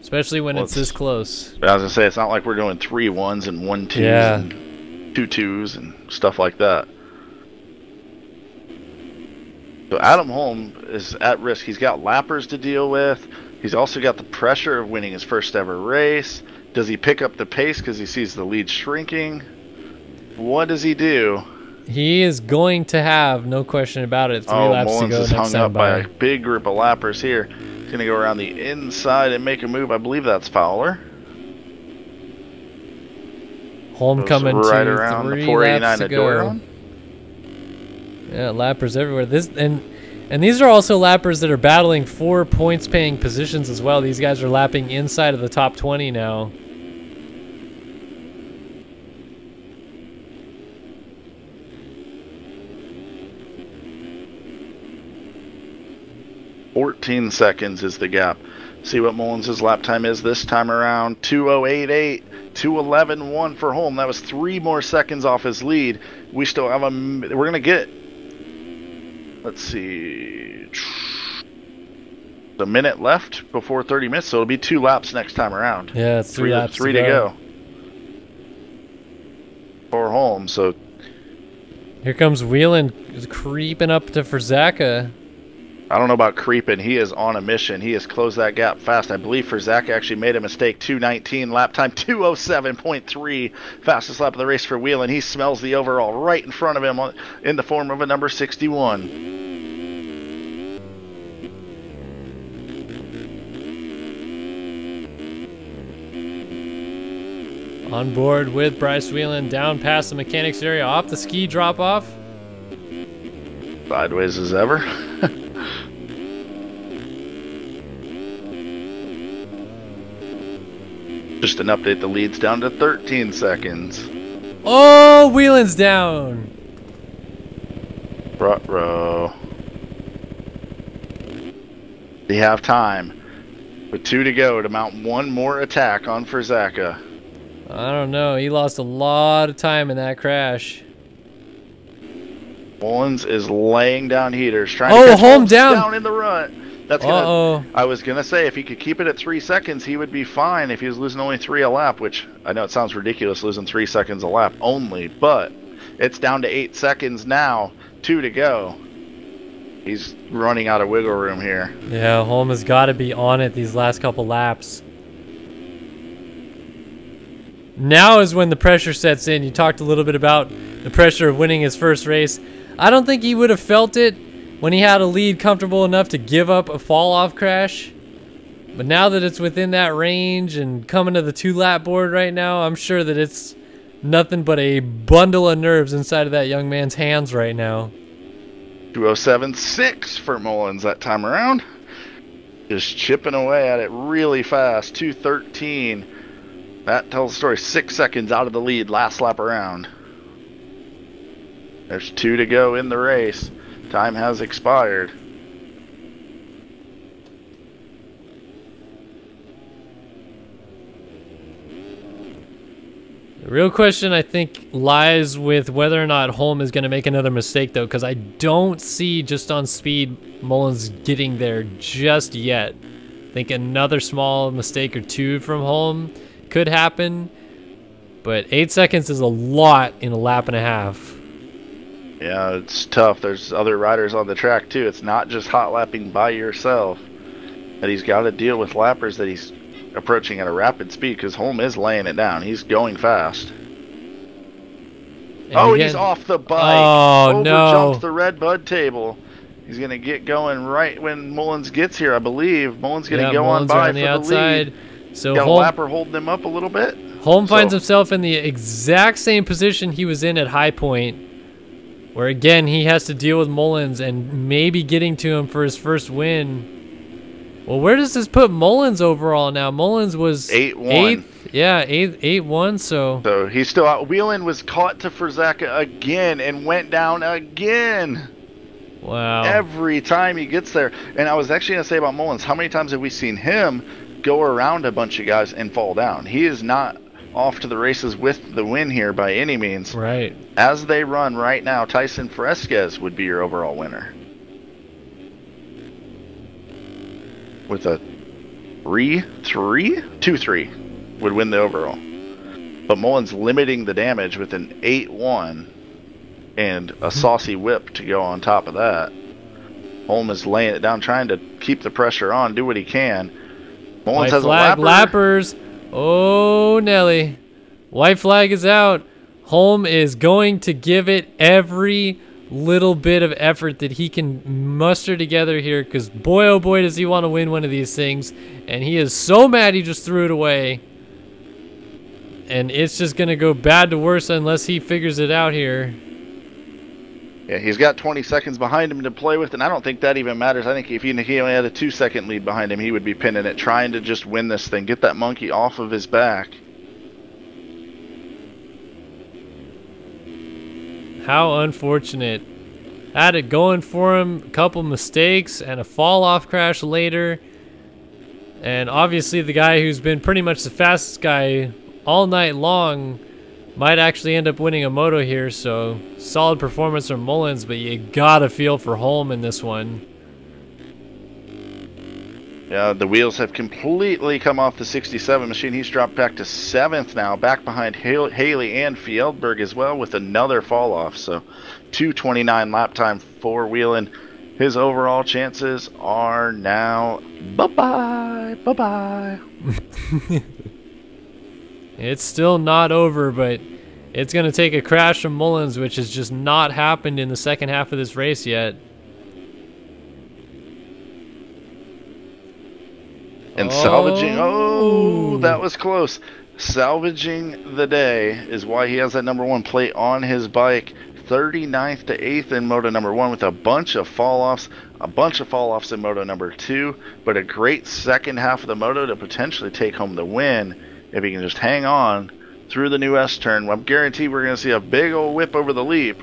Especially when Well, it's this it's- close. I was gonna say it's not like we're doing three ones and one twos Yeah. and two twos and stuff like that. So Adam Holm is at risk. He's got lappers to deal with. He's also got the pressure of winning his first ever race. Does he pick up the pace because he sees the lead shrinking? What does he do? He is going to have, no question about it, three oh, laps Mullins to go is hung up by by. a big group of lappers here. He's gonna go around the inside and make a move. I believe that's Fowler. Homecoming right to around three the 489 laps to to go. Yeah, lappers everywhere. This and and these are also lappers that are battling for points paying positions as well. These guys are lapping inside of the top 20 now. Fourteen seconds is the gap. See what Mullins' lap time is this time around. 208.8, 211.1 for Holm. That was three more seconds off his lead. We still have a... We're gonna get. Let's see. a minute left before 30 minutes, so it'll be two laps next time around. Yeah, three, three, laps three to, to go. go. For home, so Here comes Whelan creeping up to Furzaka. I don't know about creeping. He is on a mission. He has closed that gap fast. I believe Furzaka actually made a mistake. 219 lap time, 207.3 fastest lap of the race for Whelan. He smells the overall right in front of him on- in the form of a number 61. On board with Bryce Whelan down past the mechanics area off the ski drop off. Sideways as ever. Just an update, the lead's down to 13 seconds. Oh, Whelan's down. Front row. They have time with two to go to mount one more attack on Furzaka. I don't know. He lost a lot of time in that crash. Mullins is laying down heaters, trying Oh, to catch Holm down. down in the run. That's gonna. oh. I was gonna say if he could keep it at three seconds, he would be fine. If he was losing only three a lap, which I know it sounds ridiculous losing three seconds a lap only, but it's down to eight seconds now, two to go. He's running out of wiggle room here. Yeah, Holm has got to be on it these last couple laps. Now is when the pressure sets in. You talked a little bit about the pressure of winning his first race. I don't think he would have felt it when he had a lead comfortable enough to give up a fall off crash. But now that it's within that range and coming to the two lap board right now, I'm sure that it's nothing but a bundle of nerves inside of that young man's hands right now. 207.6 for Mullins that time around. Just chipping away at it really fast. 213. That tells the story. Six seconds out of the lead last lap around. There's two to go in the race. Time has expired. The real question, I think, lies with whether or not Holm is going to make another mistake, though, because I don't see just on speed Mullins getting there just yet. I think another small mistake or two from Holm could happen, but eight seconds is a lot in a lap and a half. Yeah, it's tough. There's other riders on the track too. It's not just hot lapping by yourself. That he's got to deal with lappers that he's approaching at a rapid speed because Holm is laying it down. He's going fast. And oh, he's off the bike. Oh, Over no. jumps the red bud table. He's gonna get going right when Mullins gets here, I believe. Mullins gonna Yeah, go Mullins on by on the for outside. the So lead. Got Holm, a lapper holding him up a little bit. Holm finds himself in the exact same position he was in at High Point, where again he has to deal with Mullins and maybe getting to him for his first win. Well, where does this put Mullins overall now? Mullins was 8-1. eighth- Yeah, eight eight one. So So he's still out. Whelan was caught to Furzaka again and went down again. wow. every time he gets there. And I was actually going to say about Mullins, how many times have we seen him go around a bunch of guys and fall down? He is not off to the races with the win here by any means. right. As they run right now, Tyson Fresquez would be your overall winner. With a 3 3 2 3 would win the overall. But Mullins limiting the damage with an 8 1 and a saucy whip to go on top of that. Holm is laying it down, trying to keep the pressure on, do what he can. Mullins White has flag, a lapper. lappers. Oh, Nelly. White flag is out. Holm is going to give it every little bit of effort that he can muster together here because boy, oh boy, does he want to win one of these things. And he is so mad he just threw it away. And it's just going to go bad to worse unless he figures it out here. Yeah, he's got 20 seconds behind him to play with, and I don't think that even matters. I think if he, he only had a two second lead behind him, he would be pinning it, trying to just win this thing, get that monkey off of his back. How unfortunate. Had it going for him, a couple mistakes and a fall off crash later. And obviously, the guy who's been pretty much the fastest guy all night long might actually end up winning a moto here. So, solid performance from Mullins, but you gotta feel for Holm in this one. Yeah, the wheels have completely come off the 67 machine. He's dropped back to seventh now, back behind Haley and Fjellberg as well, with another fall off. So, 229 lap time for Whelan. His overall chances are now bye bye, bye bye. It's still not over, but it's going to take a crash from Mullins, which has just not happened in the second half of this race yet. And salvaging, Oh. oh, that was close. Salvaging the day is why he has that number one plate on his bike. 39th to 8th in Moto number one with a bunch of fall offs, a bunch of fall offs in Moto number two, but a great second half of the Moto to potentially take home the win if he can just hang on through the new S turn. I'm guaranteed we're going to see a big old whip over the leap.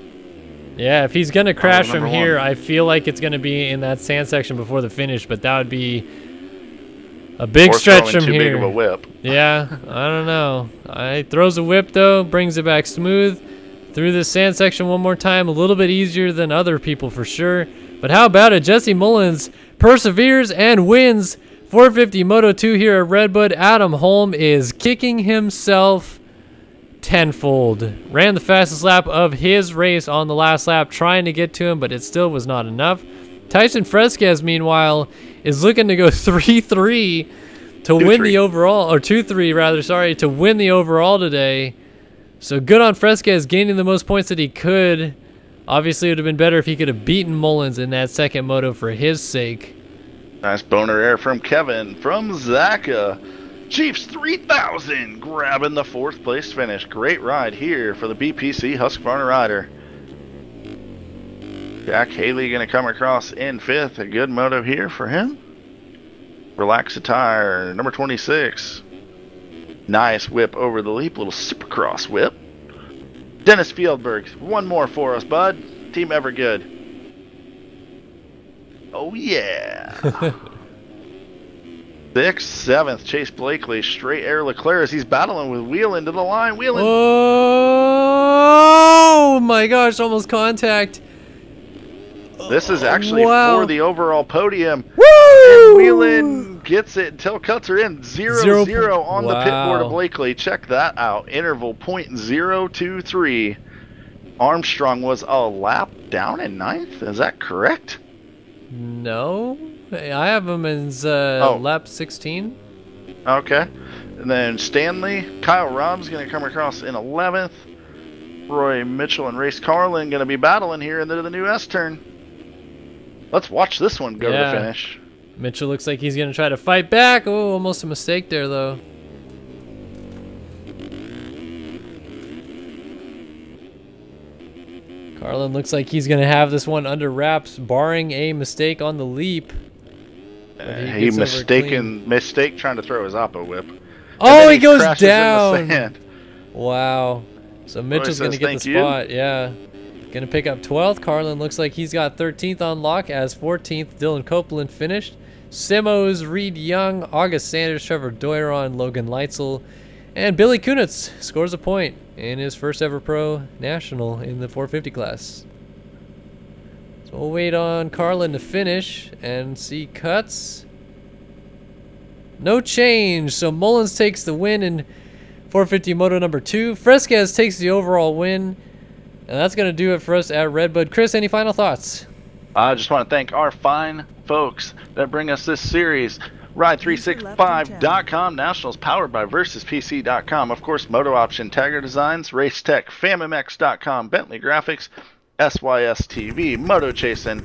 Yeah, if he's going to crash from here, one. I feel like it's going to be in that sand section before the finish, but that would be a big or stretch from too here. big of a whip. Yeah, I don't know. I throws a whip though, brings it back smooth through the sand section one more time, a little bit easier than other people for sure. But how about it? Jesse Mullins perseveres and wins 450 Moto 2 here at Redbud. Adam Holm is kicking himself tenfold. Ran the fastest lap of his race on the last lap, trying to get to him, but it still was not enough. Tyson Fresquez, meanwhile, is looking to go 3 3 to win 2-3. the overall, or 2 3 rather, sorry, to win the overall today. So good on Fresquez gaining the most points that he could. Obviously, it would have been better if he could have beaten Mullins in that second moto for his sake. Nice boner air from Kevin Furzaka. Chiefs 3000 grabbing the fourth place finish. Great ride here for the BPC Husqvarna rider. Jack Haley going to come across in fifth. A good moto here for him. Relax the tire, number 26. Nice whip over the leap, little supercross whip. Dennis Fjellberg, one more for us, bud. Team Evergood. Oh yeah. Sixth, seventh, Chase Blakely, straight air Leclerc as he's battling with Whelan to the line. Whelan, Oh my gosh, almost contact. this is actually wow. for the overall podium. Woo! Whelan gets it until cuts are in 0 Zero 0, po- on the pit board of. Blakely. Check that out. Interval point zero two three. Armstrong was a lap down in ninth. Is that correct? No, I have him as uh, Oh. lap 16. Okay. And then Stanley, Kyle Robb's going to come across in 11th. Roy Mitchell and Race Carlin going to be battling here into the new S turn. Let's watch this one go Yeah. to the finish. Mitchell looks like he's gonna try to fight back. Oh, almost a mistake there though. Carlin looks like he's gonna have this one under wraps, barring a mistake on the leap. Uh, he he mistaken mistake trying to throw his Oppo whip. Oh, then he goes crashes in the down. Wow. So Mitchell's going to get the you. spot. Yeah. Going to pick up 12th. Carlin looks like he's got 13th on lock as 14th. Dylan Copeland finished. Simos, Reed Young, August Sanders, Trevor Doiron, Logan Leitzel, and Billy Kunitz scores a point in his first ever pro national in the 450 class. So we'll wait on Carlin to finish and see cuts. No change. So Mullins takes the win in 450 Moto number two. Fresquez takes the overall win. And that's going to do it for us at Redbud. Chris, any final thoughts? I just want to thank our fine folks that bring us this series. Ride365.com, Nationals powered by VersusPC.com. Of course, Moto Option Tagger Designs, Racetech, FamMX.com, Bentley Graphics, SYS TV, Moto Chasin',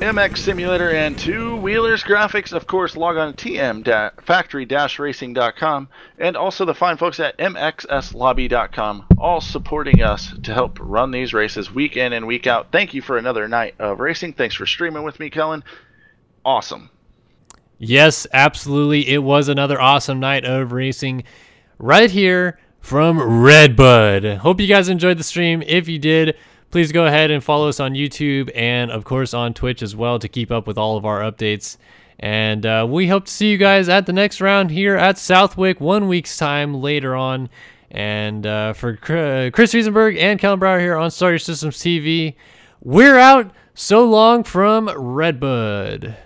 MX Simulator, and Two Wheelers Graphics. Of course, log on to tm-factory-racing.com and also the fine folks at mxslobby.com, all supporting us to help run these races week in and week out. Thank you for another night of racing. Thanks for streaming with me, Kellen. Awesome. Yes, absolutely. It was another awesome night of racing right here from Redbud. Hope you guys enjoyed the stream. If you did, please go ahead and follow us on YouTube and, of course, on Twitch as well to keep up with all of our updates. And uh, we hope to see you guys at the next round here at Southwick one week's time later on. And uh, for Chris Riesenberg and Kellen Brauer here on Start Your Systems TV, we're out. So long from Redbud.